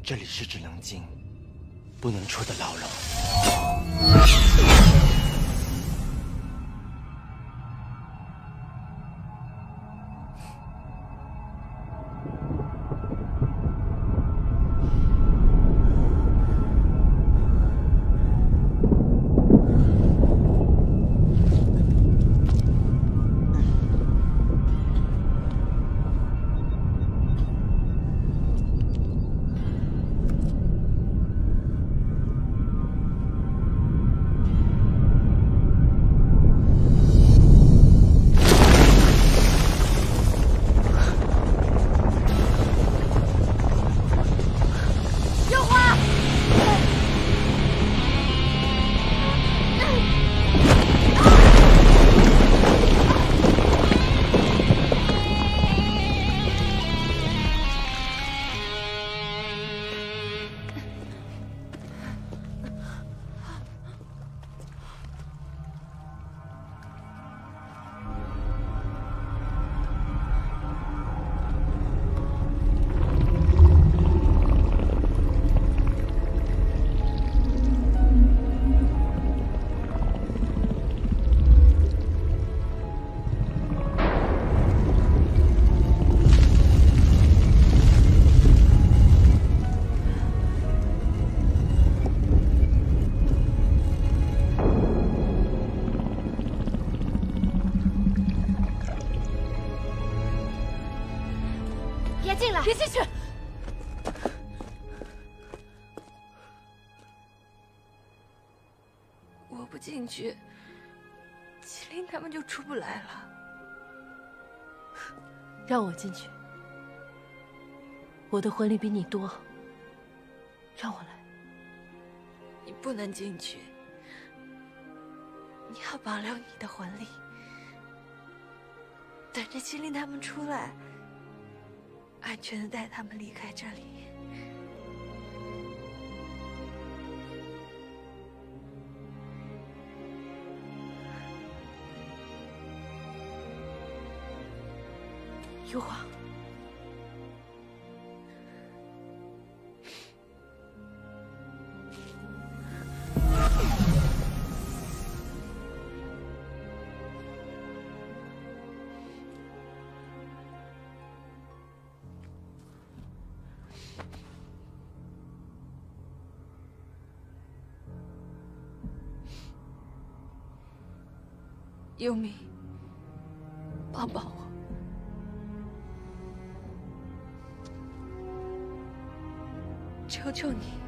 这里是只能进不能出的牢笼。去，麒麟他们就出不来了。让我进去，我的魂力比你多，让我来。你不能进去，你要保留你的魂力，等着麒麟他们出来，安全的带他们离开这里。幽华，优米，抱抱就你。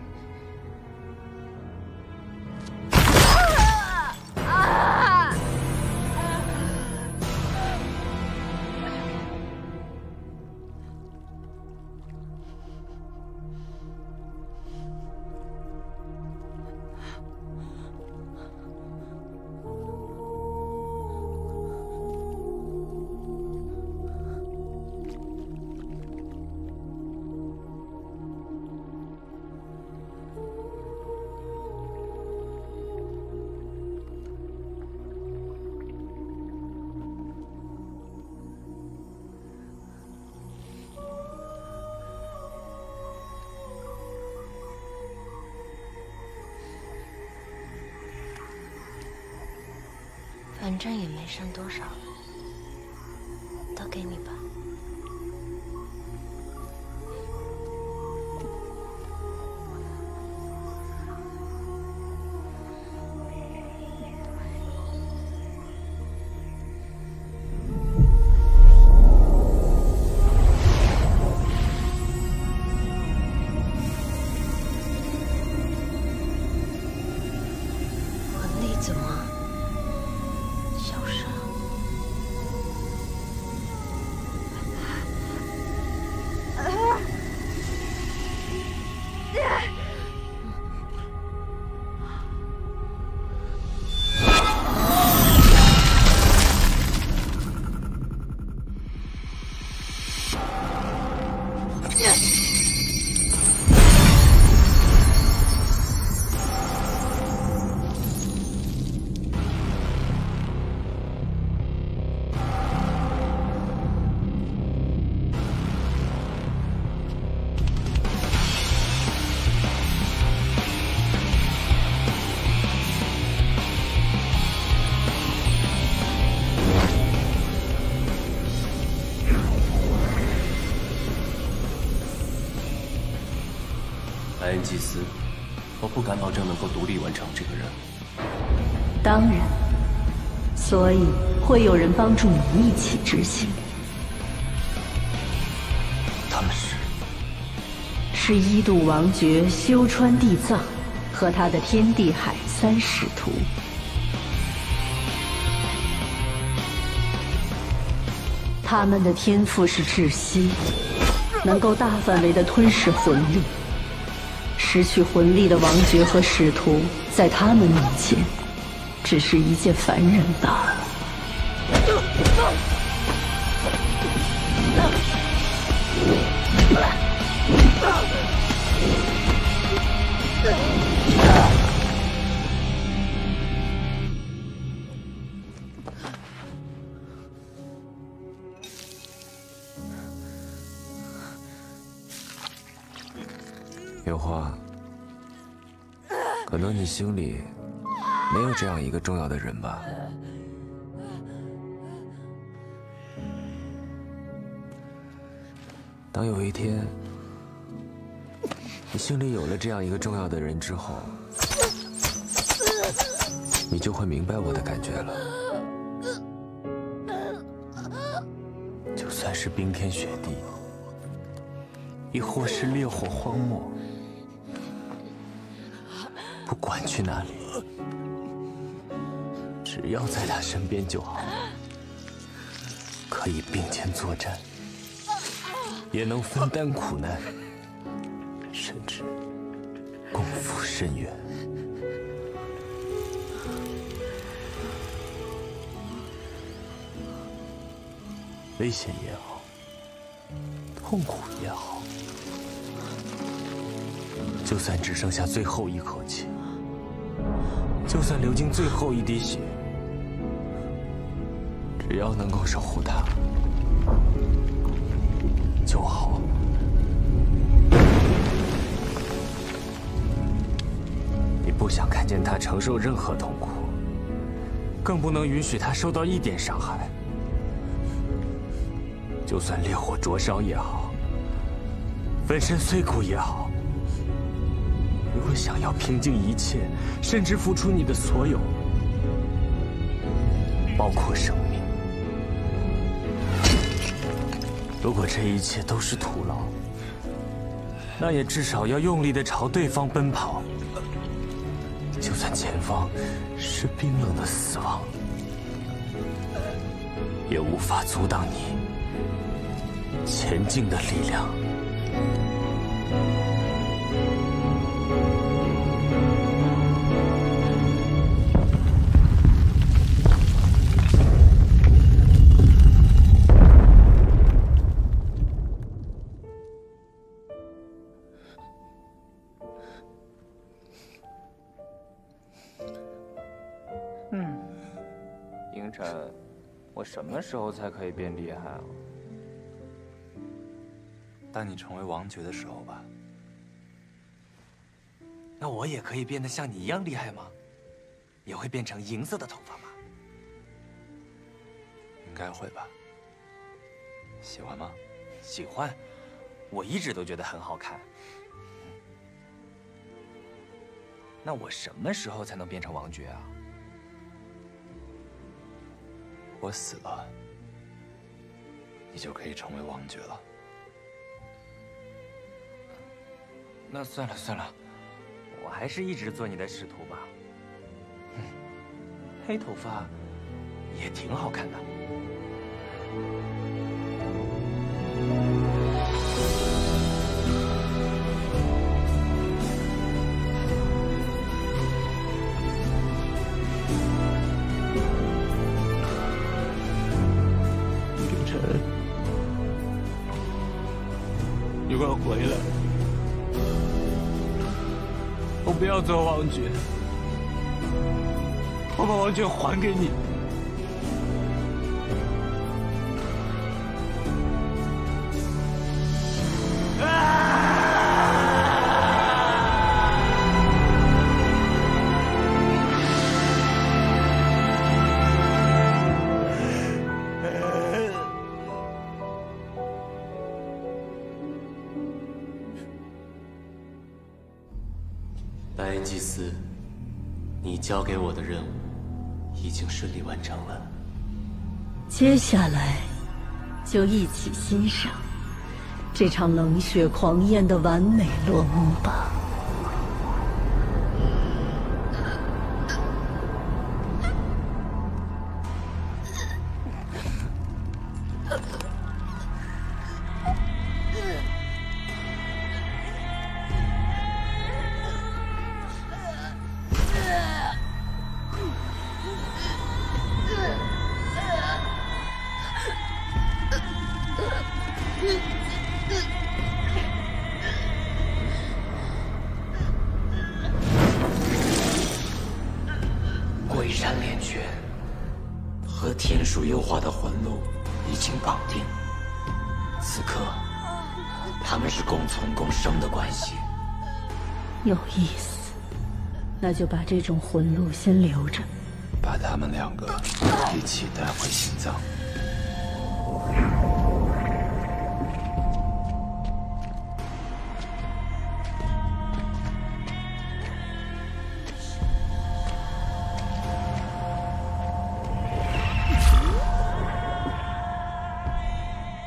反正也没剩多少，祭司，我不敢保证能够独立完成这个任务。当然，所以会有人帮助你一起执行。他们是是一度王爵修川地藏和他的天地海三使徒。他们的天赋是窒息，能够大范围的吞噬魂力。失去魂力的王爵和使徒，在他们面前，只是一介凡人罢了。心里没有这样一个重要的人吧？当有一天你心里有了这样一个重要的人之后，你就会明白我的感觉了。就算是冰天雪地，亦或是烈火荒漠，不管去哪里，只要在他身边就好，可以并肩作战，也能分担苦难，甚至共赴深渊。危险也好，痛苦也好，就算只剩下最后一口气，就算流尽最后一滴血，只要能够守护他，就好。你不想看见他承受任何痛苦，更不能允许他受到一点伤害。就算烈火灼烧也好，粉身碎骨也好，你会想要平静一切，甚至付出你的所有，包括生命。如果这一切都是徒劳，那也至少要用力的朝对方奔跑，就算前方是冰冷的死亡，也无法阻挡你。前进的力量。晨，我什么时候才可以变厉害啊？当你成为王爵的时候吧。那我也可以变得像你一样厉害吗？也会变成银色的头发吗？应该会吧。喜欢吗？喜欢，我一直都觉得很好看。那我什么时候才能变成王爵啊？我死了，你就可以成为王爵了。那算了算了，我还是一直做你的使徒吧。黑头发也挺好看的。要做王爵，我把王爵还给你。交给我的任务已经顺利完成了。接下来，就一起欣赏这场冷血狂宴的完美落幕吧。就把这种魂路先留着。把他们两个一起带回心脏。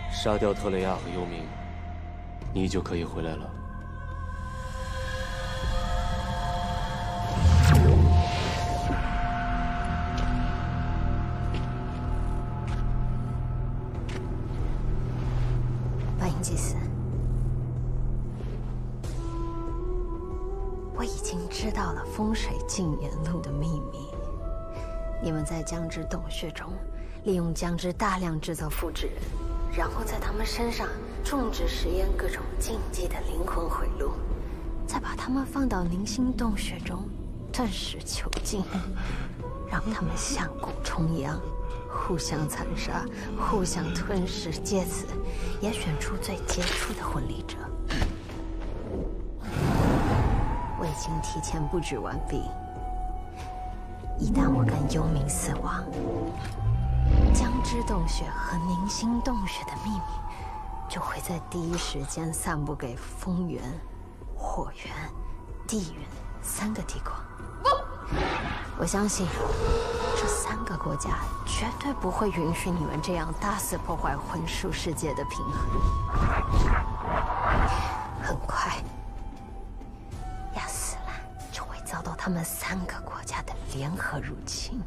杀掉特雷亚和幽冥，你就可以回来了。你们在江之洞穴中，利用江之大量制造复制人，然后在他们身上种植实验各种禁忌的灵魂回路，再把他们放到凝心洞穴中，暂时囚禁，让他们相骨重阳，互相残杀，互相吞噬，借此也选出最杰出的婚礼者。我已经提前布置完毕。一旦我跟幽冥死亡，江之洞穴和凝心洞穴的秘密就会在第一时间散布给风源、火源、地源三个帝国。我相信，这三个国家绝对不会允许你们这样大肆破坏魂术世界的平衡。很快，他们三个国家的联合入侵。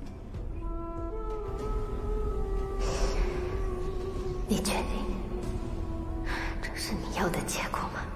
你确定这是你要的结果吗？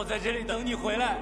我在这里等你回来。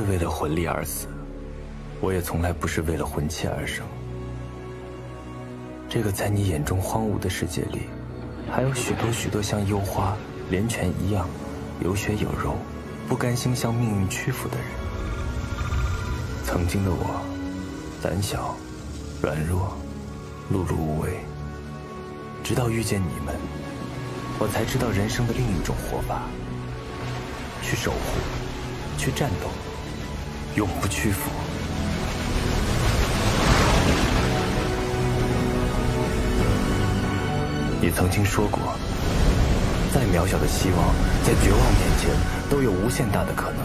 是为了魂力而死，我也从来不是为了魂器而生。这个在你眼中荒芜的世界里，还有许多许多像幽花、连泉一样有血有肉、不甘心向命运屈服的人。曾经的我，胆小、软弱、碌碌无为，直到遇见你们，我才知道人生的另一种活法。去守护，去战斗，永不屈服。你曾经说过，再渺小的希望，在绝望面前都有无限大的可能。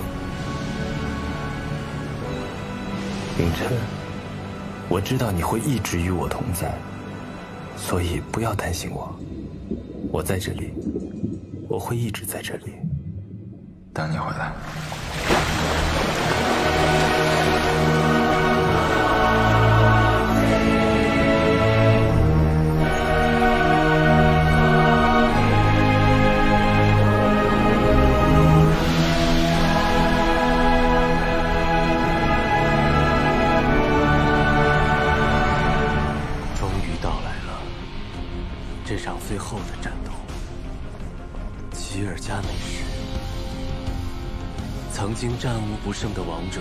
凌晨，我知道你会一直与我同在，所以不要担心我，我在这里，我会一直在这里。等你回来。战无不胜的王者，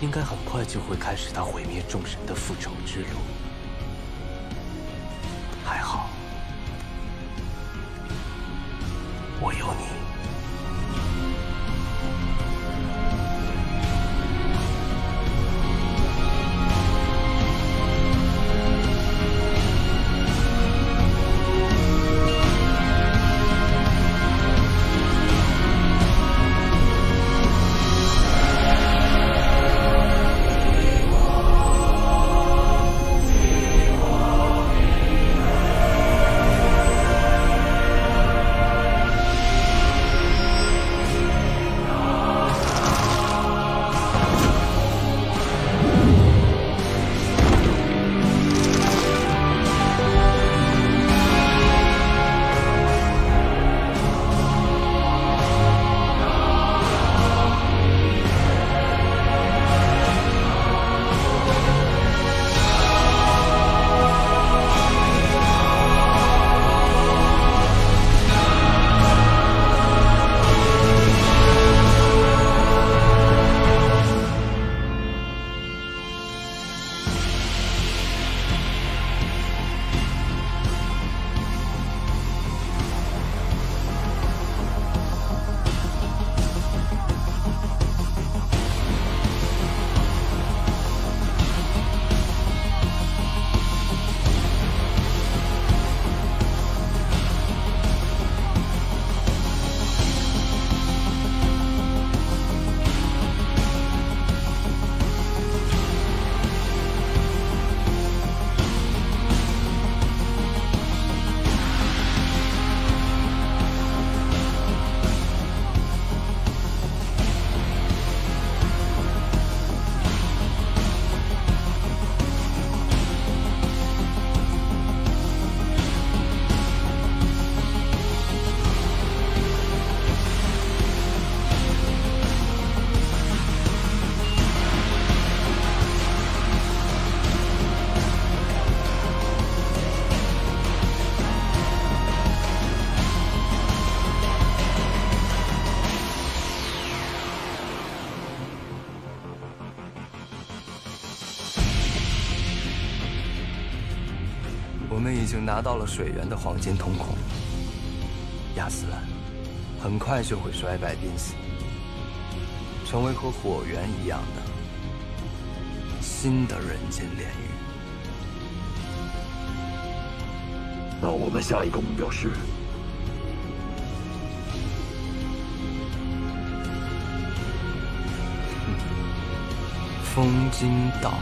应该很快就会开始他毁灭众神的复仇之路。我们已经拿到了水源的黄金瞳孔，亚斯兰很快就会衰败濒死，成为和火源一样的新的人间炼狱。那我们下一个目标是？风金道。